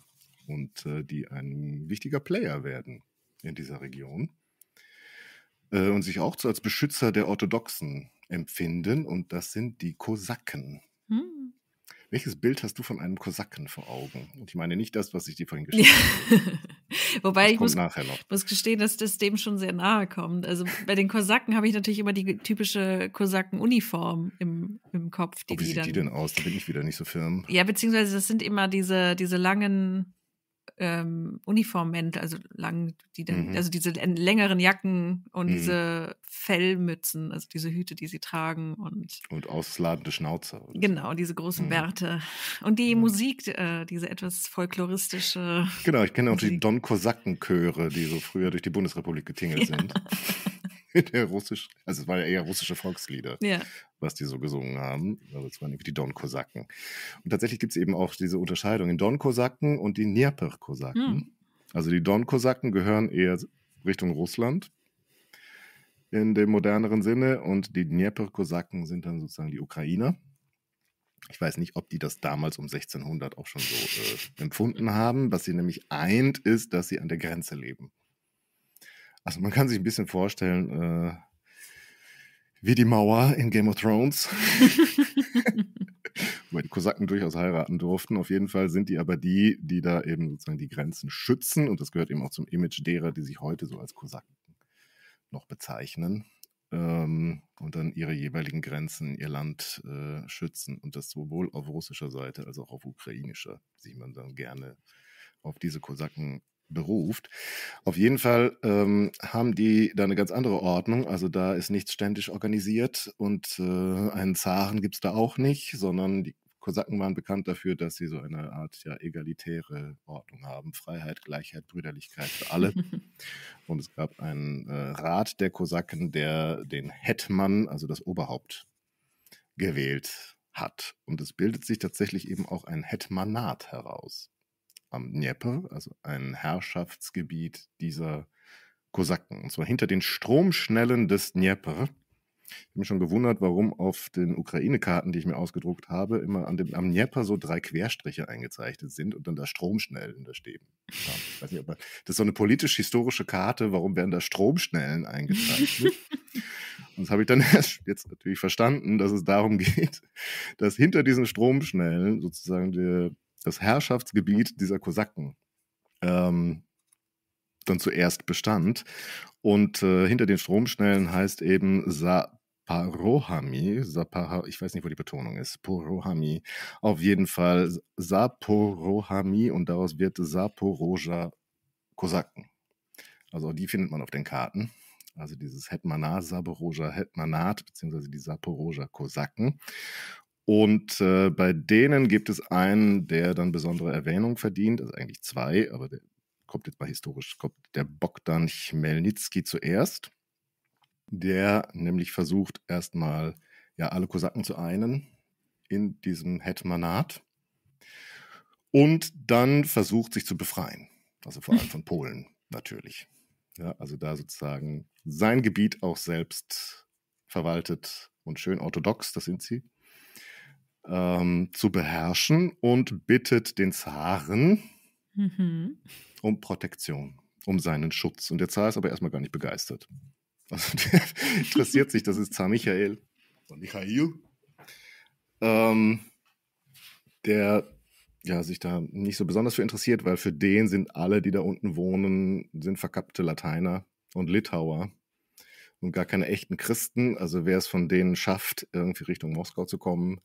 und äh, die ein wichtiger Player werden in dieser Region äh, und sich auch so als Beschützer der Orthodoxen empfinden. Und das sind die Kosaken. Hm. Welches Bild hast du von einem Kosaken vor Augen? Und ich meine nicht das, was ich dir vorhin geschrieben habe. Wobei das ich muss, muss, gestehen, dass das dem schon sehr nahe kommt. Also bei den Kosaken habe ich natürlich immer die typische Kosakenuniform im, im Kopf. Die oh, wie sieht dann, die denn aus? Da bin ich wieder nicht so firm. Ja, beziehungsweise das sind immer diese, diese langen ähm, Uniformmäntel, also lang, die dann, mhm. also diese längeren Jacken und mhm. diese Fellmützen, also diese Hüte, die sie tragen und und ausladende Schnauzer. Genau, diese großen mhm. Bärte und die mhm. Musik, äh, diese etwas folkloristische. Genau, ich kenne auch die Don Kosaken Chöre, die so früher durch die Bundesrepublik getingelt ja. sind. der russisch, also es waren ja eher russische Volkslieder, ja. was die so gesungen haben. Also es waren die Don-Kosaken. Und tatsächlich gibt es eben auch diese Unterscheidung in Don-Kosaken und die Dnieper-Kosaken. Hm. Also die Don-Kosaken gehören eher Richtung Russland in dem moderneren Sinne und die Dnieper-Kosaken sind dann sozusagen die Ukrainer. Ich weiß nicht, ob die das damals um 1600 auch schon so äh, empfunden haben. Was sie nämlich eint, ist, dass sie an der Grenze leben. Also man kann sich ein bisschen vorstellen, äh, wie die Mauer in Game of Thrones. Weil die Kosaken durchaus heiraten durften. Auf jeden Fall sind die aber die, die da eben sozusagen die Grenzen schützen. Und das gehört eben auch zum Image derer, die sich heute so als Kosaken noch bezeichnen. Ähm, und dann ihre jeweiligen Grenzen, ihr Land äh, schützen. Und das sowohl auf russischer Seite als auch auf ukrainischer, sieht man dann gerne auf diese Kosaken beruft. Auf jeden Fall ähm, haben die da eine ganz andere Ordnung. Also da ist nichts ständisch organisiert und äh, einen Zaren gibt es da auch nicht, sondern die Kosaken waren bekannt dafür, dass sie so eine Art ja, egalitäre Ordnung haben. Freiheit, Gleichheit, Brüderlichkeit für alle. Und es gab einen äh, Rat der Kosaken, der den Hetman, also das Oberhaupt, gewählt hat. Und es bildet sich tatsächlich eben auch ein Hetmanat heraus am Dnieper, also ein Herrschaftsgebiet dieser Kosaken. Und zwar hinter den Stromschnellen des Dnieper ich habe mich schon gewundert, warum auf den Ukraine-Karten, die ich mir ausgedruckt habe, immer an dem, am Dnieper so drei Querstriche eingezeichnet sind und dann da Stromschnellen da stehen. Ja, nicht, aber das ist so eine politisch-historische Karte, warum werden da Stromschnellen eingezeichnet? und das habe ich dann erst jetzt natürlich verstanden, dass es darum geht, dass hinter diesen Stromschnellen sozusagen der, das Herrschaftsgebiet dieser Kosaken ähm, dann zuerst bestand. Und äh, hinter den Stromschnellen heißt eben Sa Saparohami, Sapara, ich weiß nicht, wo die Betonung ist, Porohami, auf jeden Fall Saporohami und daraus wird Saporoja Kosaken. Also die findet man auf den Karten. Also dieses Hetmanat, Saporoja Hetmanat, beziehungsweise die Saporoja Kosaken. Und äh, bei denen gibt es einen, der dann besondere Erwähnung verdient, also eigentlich zwei, aber der kommt jetzt mal historisch, kommt der Bogdan Chmelnytsky zuerst der nämlich versucht, erstmal ja alle Kosaken zu einen in diesem Hetmanat und dann versucht, sich zu befreien. Also vor allem von Polen natürlich. Ja, also da sozusagen sein Gebiet auch selbst verwaltet und schön orthodox, das sind sie, ähm, zu beherrschen und bittet den Zaren mhm. um Protektion, um seinen Schutz. Und der Zar ist aber erstmal gar nicht begeistert. Also der interessiert sich, das ist Zar Michael. Michael. Ähm, der ja, sich da nicht so besonders für interessiert, weil für den sind alle, die da unten wohnen, sind verkappte Lateiner und Litauer und gar keine echten Christen. Also wer es von denen schafft, irgendwie Richtung Moskau zu kommen,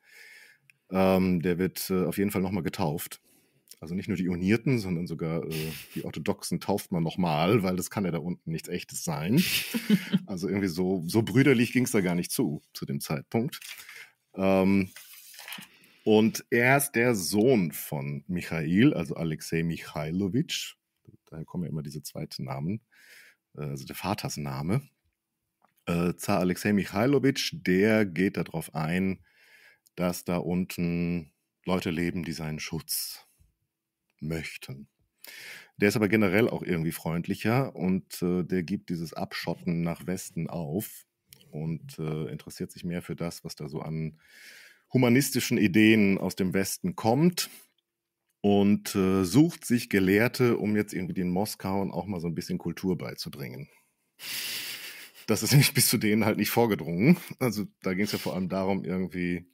ähm, der wird äh, auf jeden Fall nochmal getauft. Also nicht nur die Unierten, sondern sogar äh, die Orthodoxen tauft man nochmal, weil das kann ja da unten nichts Echtes sein. also irgendwie so, so brüderlich ging es da gar nicht zu, zu dem Zeitpunkt. Ähm, und er ist der Sohn von Michail, also Alexei Michailowitsch. Daher kommen ja immer diese zweiten Namen, äh, also der Vatersname. Äh, Zar Alexei Michailowitsch, der geht darauf ein, dass da unten Leute leben, die seinen Schutz möchten. Der ist aber generell auch irgendwie freundlicher und äh, der gibt dieses Abschotten nach Westen auf und äh, interessiert sich mehr für das, was da so an humanistischen Ideen aus dem Westen kommt und äh, sucht sich Gelehrte, um jetzt irgendwie den Moskauen auch mal so ein bisschen Kultur beizubringen. Das ist nämlich bis zu denen halt nicht vorgedrungen. Also da ging es ja vor allem darum, irgendwie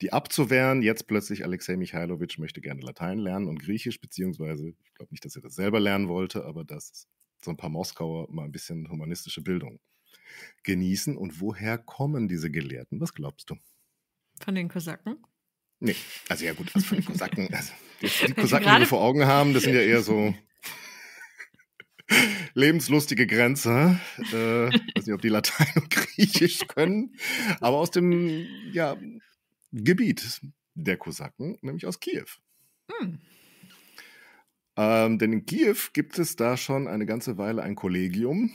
die abzuwehren. Jetzt plötzlich Alexei Michailowitsch möchte gerne Latein lernen und Griechisch, beziehungsweise, ich glaube nicht, dass er das selber lernen wollte, aber dass so ein paar Moskauer mal ein bisschen humanistische Bildung genießen. Und woher kommen diese Gelehrten? Was glaubst du? Von den Kosaken? Nee, also ja gut, also von den Kosaken. Also die Kosaken, die wir vor Augen haben, das sind ja eher so lebenslustige Grenzer. Äh, weiß nicht, ob die Latein und Griechisch können, aber aus dem ja, Gebiet der Kosaken, nämlich aus Kiew. Hm. Ähm, denn in Kiew gibt es da schon eine ganze Weile ein Kollegium,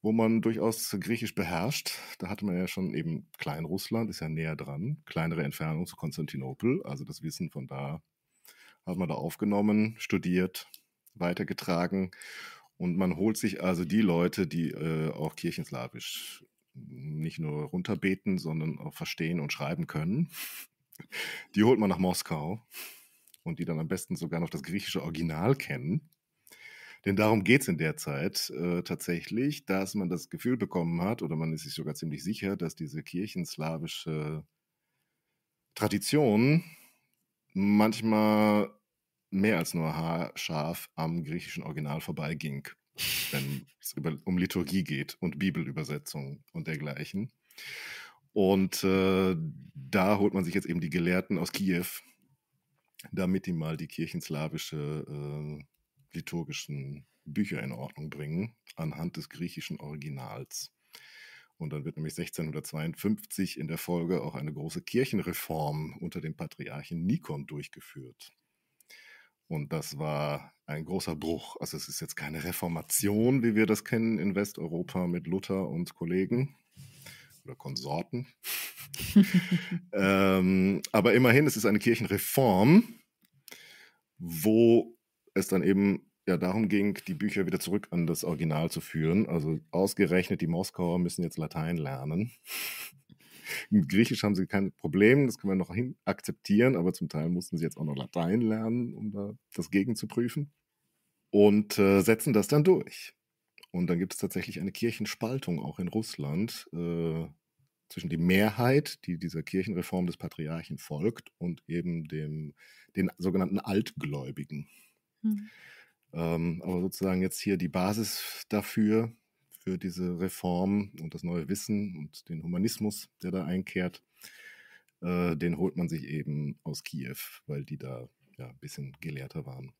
wo man durchaus Griechisch beherrscht. Da hatte man ja schon eben Kleinrussland, ist ja näher dran, kleinere Entfernung zu Konstantinopel. Also das Wissen von da hat man da aufgenommen, studiert, weitergetragen. Und man holt sich also die Leute, die äh, auch Kirchenslawisch nicht nur runterbeten, sondern auch verstehen und schreiben können. Die holt man nach Moskau und die dann am besten sogar noch das griechische Original kennen. Denn darum geht es in der Zeit äh, tatsächlich, dass man das Gefühl bekommen hat, oder man ist sich sogar ziemlich sicher, dass diese kirchenslawische Tradition manchmal mehr als nur haarscharf am griechischen Original vorbeiging wenn es um Liturgie geht und Bibelübersetzung und dergleichen. Und äh, da holt man sich jetzt eben die Gelehrten aus Kiew, damit die mal die kirchenslawische äh, liturgischen Bücher in Ordnung bringen, anhand des griechischen Originals. Und dann wird nämlich 1652 in der Folge auch eine große Kirchenreform unter dem Patriarchen Nikon durchgeführt. Und das war ein großer Bruch. Also es ist jetzt keine Reformation, wie wir das kennen in Westeuropa mit Luther und Kollegen oder Konsorten. ähm, aber immerhin, es ist eine Kirchenreform, wo es dann eben ja darum ging, die Bücher wieder zurück an das Original zu führen. Also ausgerechnet, die Moskauer müssen jetzt Latein lernen. Mit Griechisch haben sie kein Problem, das können wir noch hin akzeptieren, aber zum Teil mussten sie jetzt auch noch Latein lernen, um da das gegenzuprüfen. Und äh, setzen das dann durch. Und dann gibt es tatsächlich eine Kirchenspaltung auch in Russland äh, zwischen die Mehrheit, die dieser Kirchenreform des Patriarchen folgt, und eben dem, den sogenannten Altgläubigen. Hm. Ähm, aber sozusagen jetzt hier die Basis dafür, für diese Reform und das neue Wissen und den Humanismus, der da einkehrt, äh, den holt man sich eben aus Kiew, weil die da ja ein bisschen gelehrter waren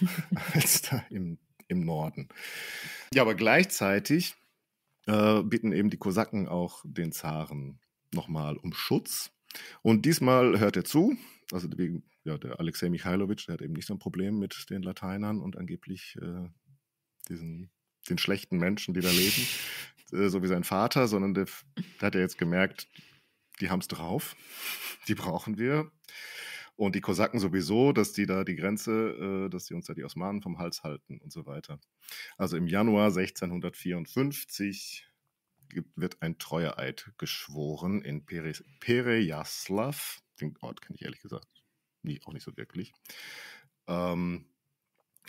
als da im, im Norden. Ja, aber gleichzeitig äh, bitten eben die Kosaken auch den Zaren nochmal um Schutz. Und diesmal hört er zu, also wegen, ja, der Alexei Michailowitsch, der hat eben nicht so ein Problem mit den Lateinern und angeblich äh, diesen den schlechten Menschen, die da leben, äh, so wie sein Vater, sondern der, der hat ja jetzt gemerkt, die haben es drauf, die brauchen wir. Und die Kosaken sowieso, dass die da die Grenze, äh, dass die uns da die Osmanen vom Hals halten und so weiter. Also im Januar 1654 gibt, wird ein Treueeid geschworen in Pere, Perejaslav. Den Ort kenne ich ehrlich gesagt nie, auch nicht so wirklich. Ähm,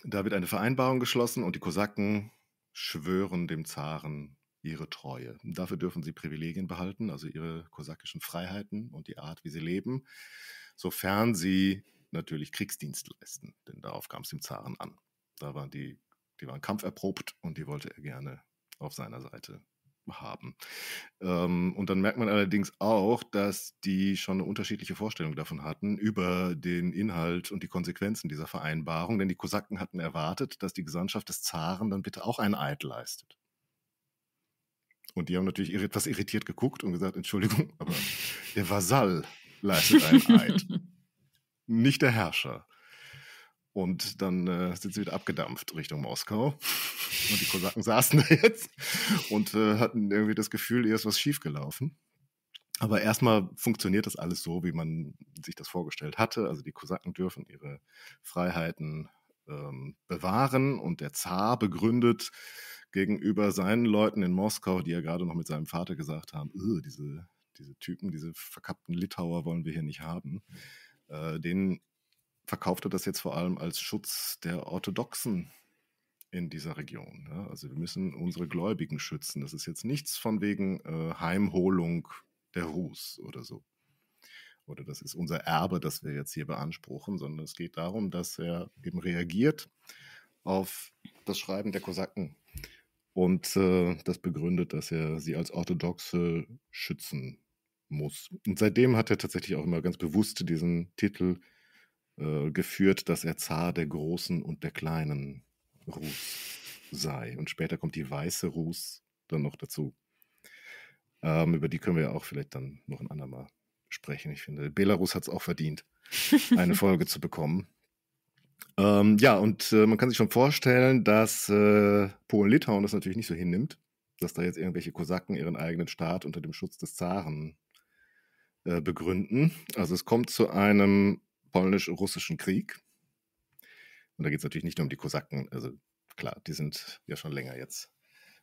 da wird eine Vereinbarung geschlossen und die Kosaken schwören dem Zaren ihre Treue. Dafür dürfen sie Privilegien behalten, also ihre kosakischen Freiheiten und die Art, wie sie leben, sofern sie natürlich Kriegsdienst leisten, denn darauf kam es dem Zaren an. Da waren die, die waren kampferprobt und die wollte er gerne auf seiner Seite haben. Ähm, und dann merkt man allerdings auch, dass die schon eine unterschiedliche Vorstellung davon hatten, über den Inhalt und die Konsequenzen dieser Vereinbarung. Denn die Kosaken hatten erwartet, dass die Gesandtschaft des Zaren dann bitte auch einen Eid leistet. Und die haben natürlich etwas irritiert geguckt und gesagt, Entschuldigung, aber der Vasall leistet einen Eid, nicht der Herrscher. Und dann äh, sind sie wieder abgedampft Richtung Moskau. Und die Kosaken saßen da jetzt und äh, hatten irgendwie das Gefühl, hier ist was schiefgelaufen. Aber erstmal funktioniert das alles so, wie man sich das vorgestellt hatte. Also die Kosaken dürfen ihre Freiheiten ähm, bewahren und der Zar begründet gegenüber seinen Leuten in Moskau, die ja gerade noch mit seinem Vater gesagt haben, diese, diese Typen, diese verkappten Litauer wollen wir hier nicht haben. Äh, denen verkauft er das jetzt vor allem als Schutz der Orthodoxen in dieser Region. Ja? Also wir müssen unsere Gläubigen schützen. Das ist jetzt nichts von wegen äh, Heimholung der Rus oder so. Oder das ist unser Erbe, das wir jetzt hier beanspruchen, sondern es geht darum, dass er eben reagiert auf das Schreiben der Kosaken und äh, das begründet, dass er sie als Orthodoxe schützen muss. Und seitdem hat er tatsächlich auch immer ganz bewusst diesen Titel äh, geführt, dass er Zar der Großen und der Kleinen Rus sei. Und später kommt die weiße Rus dann noch dazu. Ähm, über die können wir ja auch vielleicht dann noch ein andermal sprechen. Ich finde, Belarus hat es auch verdient, eine Folge zu bekommen. Ähm, ja, und äh, man kann sich schon vorstellen, dass äh, Polen-Litauen das natürlich nicht so hinnimmt, dass da jetzt irgendwelche Kosaken ihren eigenen Staat unter dem Schutz des Zaren äh, begründen. Also es kommt zu einem polnisch-russischen Krieg. Und da geht es natürlich nicht nur um die Kosaken, also klar, die sind ja schon länger jetzt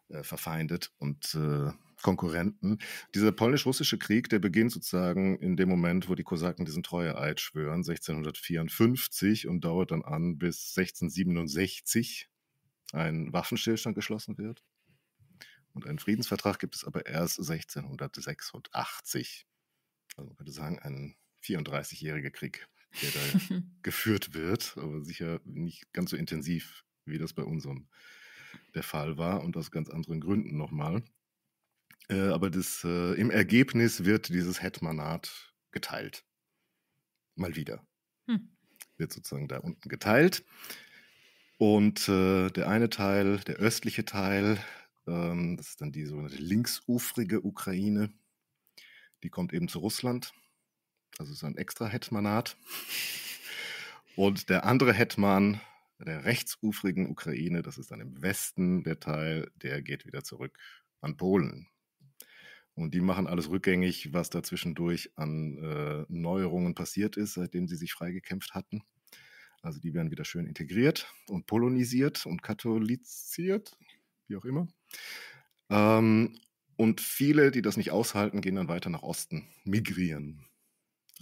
äh, verfeindet und äh, Konkurrenten. Dieser polnisch-russische Krieg, der beginnt sozusagen in dem Moment, wo die Kosaken diesen Treueeid schwören, 1654 und dauert dann an bis 1667 ein Waffenstillstand geschlossen wird. Und einen Friedensvertrag gibt es aber erst 1686. Also man könnte sagen, ein 34-jähriger Krieg der da geführt wird, aber sicher nicht ganz so intensiv, wie das bei unserem der Fall war und aus ganz anderen Gründen nochmal. Äh, aber das, äh, im Ergebnis wird dieses Hetmanat geteilt. Mal wieder. Hm. Wird sozusagen da unten geteilt. Und äh, der eine Teil, der östliche Teil, Ähm, das ist dann die sogenannte linksufrige Ukraine. Die kommt eben zu Russland. Also ist ein extra Hetmanat. Und der andere Hetman der rechtsufrigen Ukraine, das ist dann im Westen der Teil, der geht wieder zurück an Polen. Und die machen alles rückgängig, was da zwischendurch an äh, Neuerungen passiert ist, seitdem sie sich freigekämpft hatten. Also die werden wieder schön integriert und polonisiert und katholiziert, wie auch immer. Ähm, und viele, die das nicht aushalten, gehen dann weiter nach Osten, migrieren.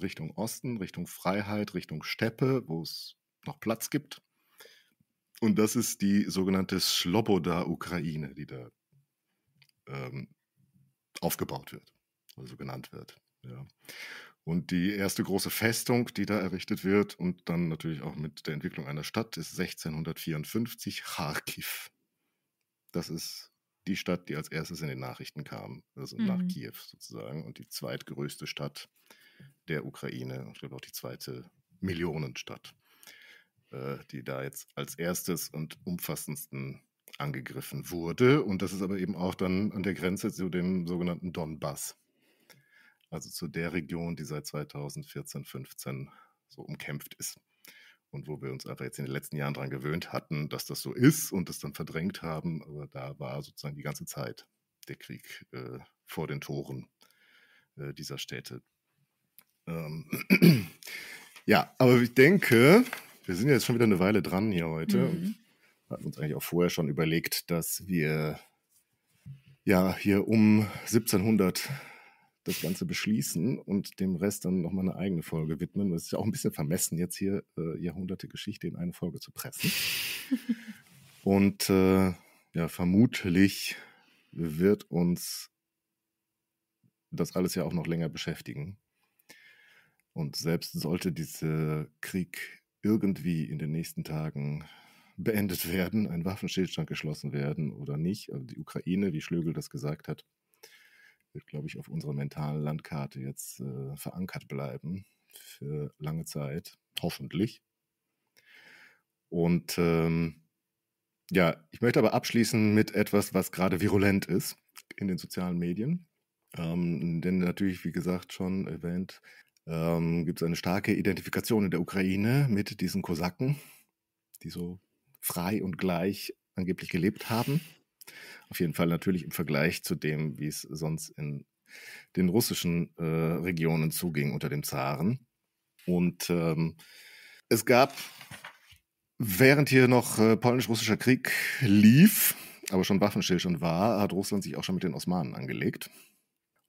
Richtung Osten, Richtung Freiheit, Richtung Steppe, wo es noch Platz gibt. Und das ist die sogenannte Sloboda-Ukraine, die da ähm, aufgebaut wird, also so genannt wird. Ja. Und die erste große Festung, die da errichtet wird und dann natürlich auch mit der Entwicklung einer Stadt, ist 1654 Kharkiv. Das ist die Stadt, die als erstes in den Nachrichten kam, also mhm. nach Kiew sozusagen und die zweitgrößte Stadt der Ukraine, ich glaube auch die zweite Millionenstadt, äh, die da jetzt als erstes und umfassendsten angegriffen wurde. Und das ist aber eben auch dann an der Grenze zu dem sogenannten Donbass. Also zu der Region, die seit 2014, 15 so umkämpft ist. Und wo wir uns einfach jetzt in den letzten Jahren daran gewöhnt hatten, dass das so ist und das dann verdrängt haben. Aber da war sozusagen die ganze Zeit der Krieg äh, vor den Toren äh, dieser Städte. Ähm ja, aber ich denke, wir sind jetzt schon wieder eine Weile dran hier heute. Mhm hatten uns eigentlich auch vorher schon überlegt, dass wir ja hier um 1700 das Ganze beschließen und dem Rest dann nochmal eine eigene Folge widmen. Es ist ja auch ein bisschen vermessen, jetzt hier äh, Jahrhunderte Geschichte in eine Folge zu pressen. und äh, ja, vermutlich wird uns das alles ja auch noch länger beschäftigen. Und selbst sollte dieser Krieg irgendwie in den nächsten Tagen beendet werden, ein Waffenstillstand geschlossen werden oder nicht. Also die Ukraine, wie Schlögel das gesagt hat, wird, glaube ich, auf unserer mentalen Landkarte jetzt äh, verankert bleiben für lange Zeit, hoffentlich. Und ähm, ja, ich möchte aber abschließen mit etwas, was gerade virulent ist in den sozialen Medien. Ähm, denn natürlich, wie gesagt, schon erwähnt, ähm, gibt es eine starke Identifikation in der Ukraine mit diesen Kosaken, die so frei und gleich angeblich gelebt haben. Auf jeden Fall natürlich im Vergleich zu dem, wie es sonst in den russischen äh, Regionen zuging unter dem Zaren. Und ähm, es gab, während hier noch äh, polnisch-russischer Krieg lief, aber schon Waffenstillstand war, hat Russland sich auch schon mit den Osmanen angelegt.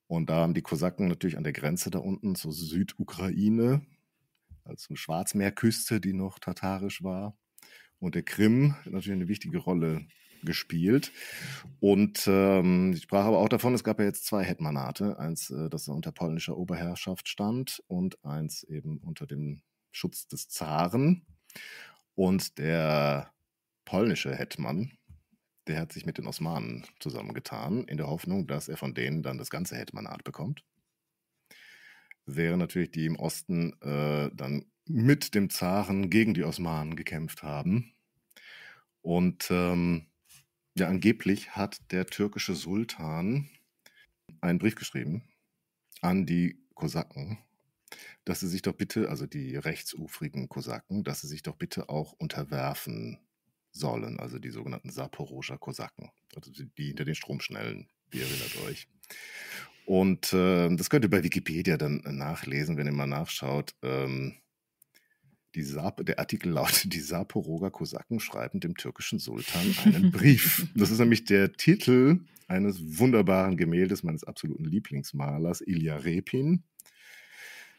Und da haben die Kosaken natürlich an der Grenze da unten zur Südukraine, also Schwarzmeerküste, die noch tatarisch war, und der Krim natürlich eine wichtige Rolle gespielt. Und ähm, ich sprach aber auch davon, es gab ja jetzt zwei Hetmanate. Eins, äh, das unter polnischer Oberherrschaft stand und eins eben unter dem Schutz des Zaren. Und der polnische Hetman, der hat sich mit den Osmanen zusammengetan, in der Hoffnung, dass er von denen dann das ganze Hetmanat bekommt. Wäre natürlich die im Osten äh, dann mit dem Zaren gegen die Osmanen gekämpft haben. Und ähm, ja, angeblich hat der türkische Sultan einen Brief geschrieben an die Kosaken, dass sie sich doch bitte, also die rechtsufrigen Kosaken, dass sie sich doch bitte auch unterwerfen sollen, also die sogenannten Saporoger Kosaken, also die hinter den Stromschnellen, ihr erinnert euch. Und äh, das könnt ihr bei Wikipedia dann nachlesen, wenn ihr mal nachschaut. Ähm, der Artikel lautet, die Saporoger Kosaken schreiben dem türkischen Sultan einen Brief. Das ist nämlich der Titel eines wunderbaren Gemäldes meines absoluten Lieblingsmalers, Ilya Repin.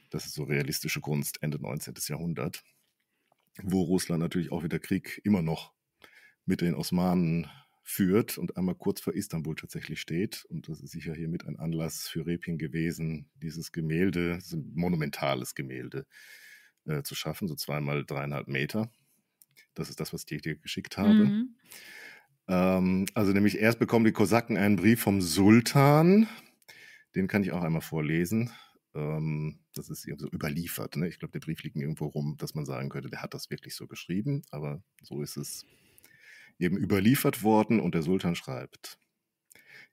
Das ist so realistische Kunst, Ende 19. Jahrhundert, wo Russland natürlich auch wieder Krieg immer noch mit den Osmanen führt und einmal kurz vor Istanbul tatsächlich steht. Und das ist sicher hier mit ein Anlass für Repin gewesen, dieses Gemälde, ein monumentales Gemälde, äh, zu schaffen, so zweimal dreieinhalb Meter. Das ist das, was ich dir geschickt habe. Mhm. Ähm, also nämlich erst bekommen die Kosaken einen Brief vom Sultan. Den kann ich auch einmal vorlesen. Ähm, das ist so überliefert. Ne? Ich glaube, der Brief liegt irgendwo rum, dass man sagen könnte, der hat das wirklich so geschrieben. Aber so ist es eben überliefert worden und der Sultan schreibt.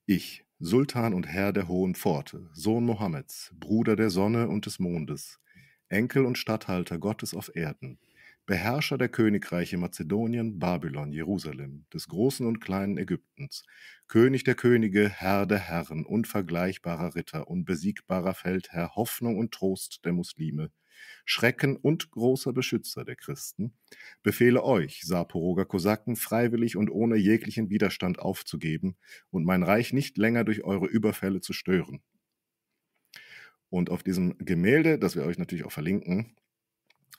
Ich, Sultan und Herr der Hohen Pforte, Sohn Mohammeds, Bruder der Sonne und des Mondes, Enkel und Statthalter Gottes auf Erden, Beherrscher der Königreiche Mazedonien, Babylon, Jerusalem, des großen und kleinen Ägyptens, König der Könige, Herr der Herren, unvergleichbarer Ritter, unbesiegbarer Feldherr, Hoffnung und Trost der Muslime, Schrecken und großer Beschützer der Christen, befehle euch, Saporoger Kosaken, freiwillig und ohne jeglichen Widerstand aufzugeben und mein Reich nicht länger durch eure Überfälle zu stören. Und auf diesem Gemälde, das wir euch natürlich auch verlinken,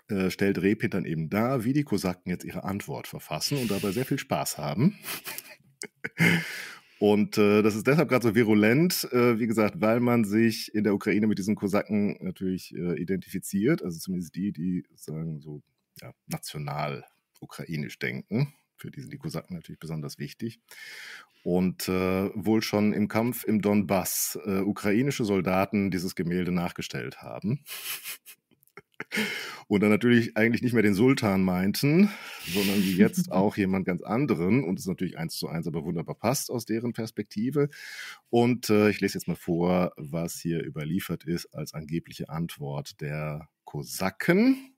äh, stellt Repin dann eben dar, wie die Kosaken jetzt ihre Antwort verfassen und dabei sehr viel Spaß haben. Und äh, das ist deshalb gerade so virulent, äh, wie gesagt, weil man sich in der Ukraine mit diesen Kosaken natürlich äh, identifiziert, also zumindest die, die sagen so ja, national ukrainisch denken. Für die sind die Kosaken natürlich besonders wichtig. Und äh, wohl schon im Kampf im Donbass äh, ukrainische Soldaten dieses Gemälde nachgestellt haben. Und dann natürlich eigentlich nicht mehr den Sultan meinten, sondern wie jetzt auch jemand ganz anderen. Und es natürlich eins zu eins aber wunderbar passt aus deren Perspektive. Und äh, ich lese jetzt mal vor, was hier überliefert ist als angebliche Antwort der Kosaken.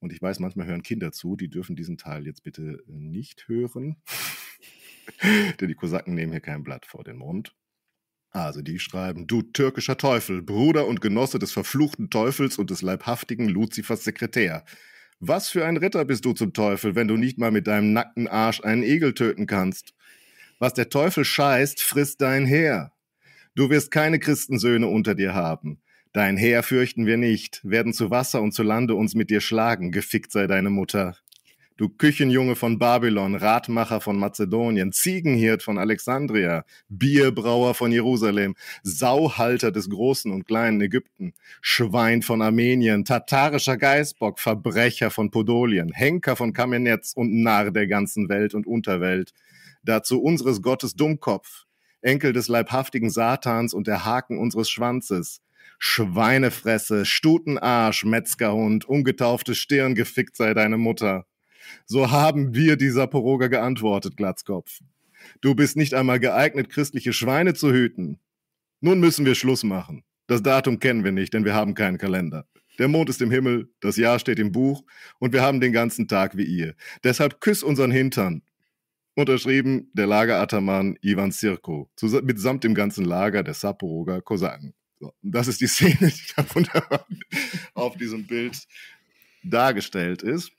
Und ich weiß, manchmal hören Kinder zu, die dürfen diesen Teil jetzt bitte nicht hören. Denn die Kosaken nehmen hier kein Blatt vor den Mund. Also die schreiben, du türkischer Teufel, Bruder und Genosse des verfluchten Teufels und des leibhaftigen Luzifers Sekretär. Was für ein Ritter bist du zum Teufel, wenn du nicht mal mit deinem nackten Arsch einen Egel töten kannst? Was der Teufel scheißt, frisst dein Heer. Du wirst keine Christensöhne unter dir haben. Dein Heer fürchten wir nicht, werden zu Wasser und zu Lande uns mit dir schlagen, gefickt sei deine Mutter du Küchenjunge von Babylon, Ratmacher von Mazedonien, Ziegenhirt von Alexandria, Bierbrauer von Jerusalem, Sauhalter des großen und kleinen Ägypten, Schwein von Armenien, tatarischer Geißbock, Verbrecher von Podolien, Henker von Kamenetz und Narr der ganzen Welt und Unterwelt, dazu unseres Gottes Dummkopf, Enkel des leibhaftigen Satans und der Haken unseres Schwanzes, Schweinefresse, Stutenarsch, Metzgerhund, ungetaufte Stirn, gefickt sei deine Mutter. So haben wir dieser Poroga geantwortet, Glatzkopf. Du bist nicht einmal geeignet, christliche Schweine zu hüten. Nun müssen wir Schluss machen. Das Datum kennen wir nicht, denn wir haben keinen Kalender. Der Mond ist im Himmel, das Jahr steht im Buch und wir haben den ganzen Tag wie ihr. Deshalb küss unseren Hintern. Unterschrieben der Lagerataman Ivan Sirko, mitsamt dem ganzen Lager der Saporoga Kosaken. So, das ist die Szene, die da wunderbar auf diesem Bild dargestellt ist.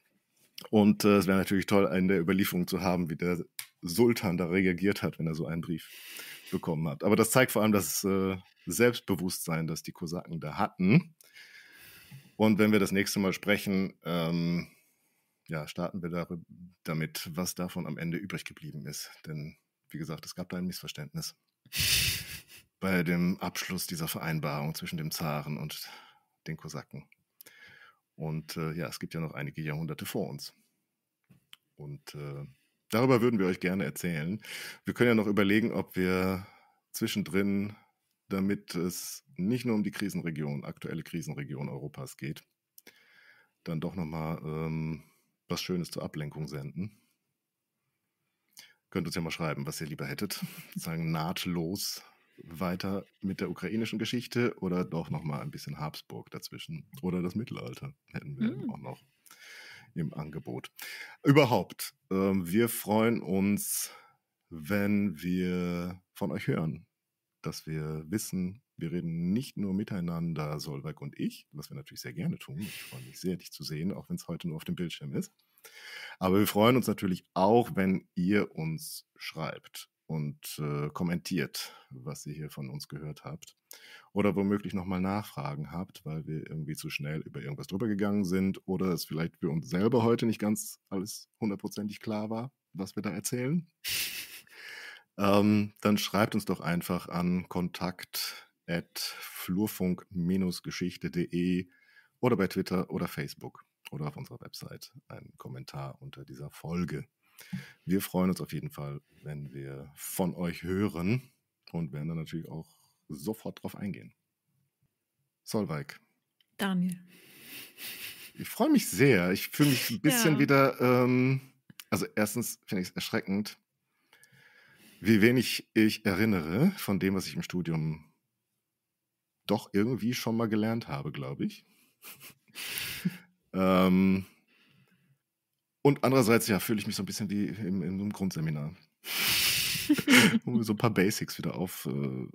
Und äh, es wäre natürlich toll, in der Überlieferung zu haben, wie der Sultan da reagiert hat, wenn er so einen Brief bekommen hat. Aber das zeigt vor allem das äh, Selbstbewusstsein, das die Kosaken da hatten. Und wenn wir das nächste Mal sprechen, ähm, ja, starten wir damit, was davon am Ende übrig geblieben ist. Denn, wie gesagt, es gab da ein Missverständnis bei dem Abschluss dieser Vereinbarung zwischen dem Zaren und den Kosaken. Und äh, ja, es gibt ja noch einige Jahrhunderte vor uns. Und äh, darüber würden wir euch gerne erzählen. Wir können ja noch überlegen, ob wir zwischendrin, damit es nicht nur um die Krisenregion, aktuelle Krisenregion Europas geht, dann doch nochmal ähm, was Schönes zur Ablenkung senden. Könnt uns ja mal schreiben, was ihr lieber hättet. Sagen nahtlos weiter mit der ukrainischen Geschichte oder doch nochmal ein bisschen Habsburg dazwischen oder das Mittelalter hätten wir mhm. auch noch im Angebot. Überhaupt, äh, wir freuen uns, wenn wir von euch hören, dass wir wissen, wir reden nicht nur miteinander, Solveig und ich, was wir natürlich sehr gerne tun. Ich freue mich sehr, dich zu sehen, auch wenn es heute nur auf dem Bildschirm ist. Aber wir freuen uns natürlich auch, wenn ihr uns schreibt und äh, kommentiert, was ihr hier von uns gehört habt. Oder womöglich nochmal Nachfragen habt, weil wir irgendwie zu schnell über irgendwas drüber gegangen sind oder es vielleicht für uns selber heute nicht ganz alles hundertprozentig klar war, was wir da erzählen. ähm, dann schreibt uns doch einfach an kontakt flurfunk-geschichte.de oder bei Twitter oder Facebook oder auf unserer Website einen Kommentar unter dieser Folge. Wir freuen uns auf jeden Fall, wenn wir von euch hören und werden dann natürlich auch sofort drauf eingehen. Solveig. Daniel. Ich freue mich sehr. Ich fühle mich ein bisschen ja. wieder, ähm, also erstens finde ich es erschreckend, wie wenig ich erinnere von dem, was ich im Studium doch irgendwie schon mal gelernt habe, glaube ich. ähm, und andererseits, ja, fühle ich mich so ein bisschen wie in, in einem Grundseminar. wo so ein paar Basics wieder aufholen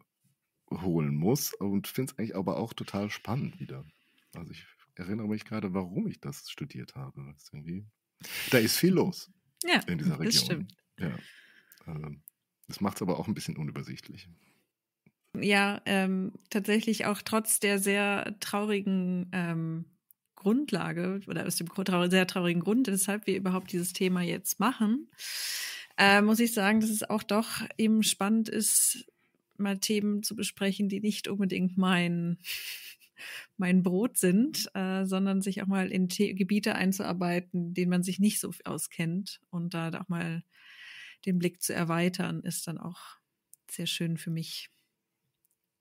äh, muss. Und finde es eigentlich aber auch total spannend wieder. Also ich erinnere mich gerade, warum ich das studiert habe. Das ist irgendwie, da ist viel los ja, in dieser Region. Das stimmt. Ja. Ähm, das macht es aber auch ein bisschen unübersichtlich. Ja, ähm, tatsächlich auch trotz der sehr traurigen ähm, Grundlage oder aus dem sehr traurigen Grund, weshalb wir überhaupt dieses Thema jetzt machen, äh, muss ich sagen, dass es auch doch eben spannend ist, mal Themen zu besprechen, die nicht unbedingt mein mein Brot sind, äh, sondern sich auch mal in The Gebiete einzuarbeiten, denen man sich nicht so auskennt und da auch mal den Blick zu erweitern, ist dann auch sehr schön für mich.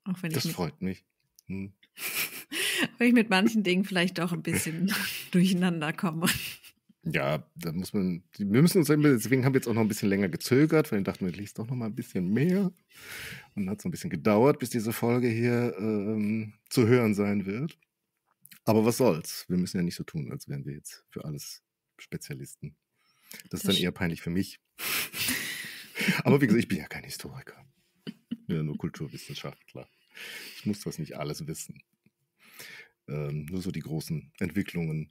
Auch wenn das ich freut mich. Hm. Weil ich mit manchen Dingen vielleicht doch ein bisschen durcheinander komme. Ja, da muss man, wir müssen uns, deswegen haben wir jetzt auch noch ein bisschen länger gezögert, weil wir dachten, wir lesen doch noch mal ein bisschen mehr. Und hat so ein bisschen gedauert, bis diese Folge hier ähm, zu hören sein wird. Aber was soll's? Wir müssen ja nicht so tun, als wären wir jetzt für alles Spezialisten. Das ist dann eher peinlich für mich. Aber wie gesagt, ich bin ja kein Historiker. Ich bin ja nur Kulturwissenschaftler. Ich muss das nicht alles wissen. Ähm, nur so die großen Entwicklungen.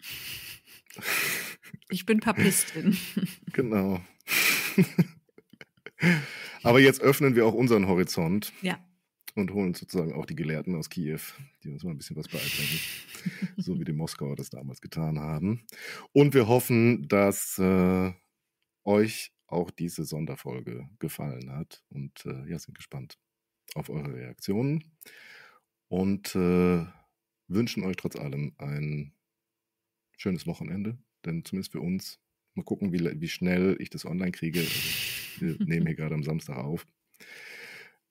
Ich bin Papistin. Genau. Aber jetzt öffnen wir auch unseren Horizont. Ja. Und holen sozusagen auch die Gelehrten aus Kiew, die uns mal ein bisschen was beibringen. so wie die Moskauer das damals getan haben. Und wir hoffen, dass äh, euch auch diese Sonderfolge gefallen hat. Und äh, ja, sind gespannt auf eure Reaktionen. Und äh, wünschen euch trotz allem ein schönes Wochenende. Denn zumindest für uns, mal gucken, wie, wie schnell ich das online kriege. Also, wir nehmen hier gerade am Samstag auf.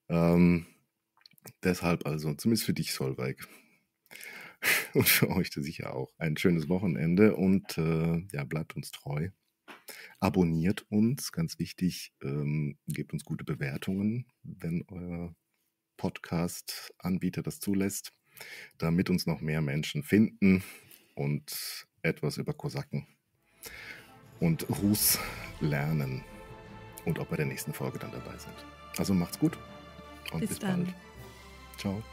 Ähm, deshalb also, zumindest für dich, Solveig. Und für euch sicher auch. Ein schönes Wochenende und äh, ja, bleibt uns treu. Abonniert uns, ganz wichtig. Ähm, gebt uns gute Bewertungen, wenn euer Podcast-Anbieter das zulässt damit uns noch mehr Menschen finden und etwas über Kosaken und Rus lernen und auch bei der nächsten Folge dann dabei sind. Also macht's gut und bis, bis bald. Ciao.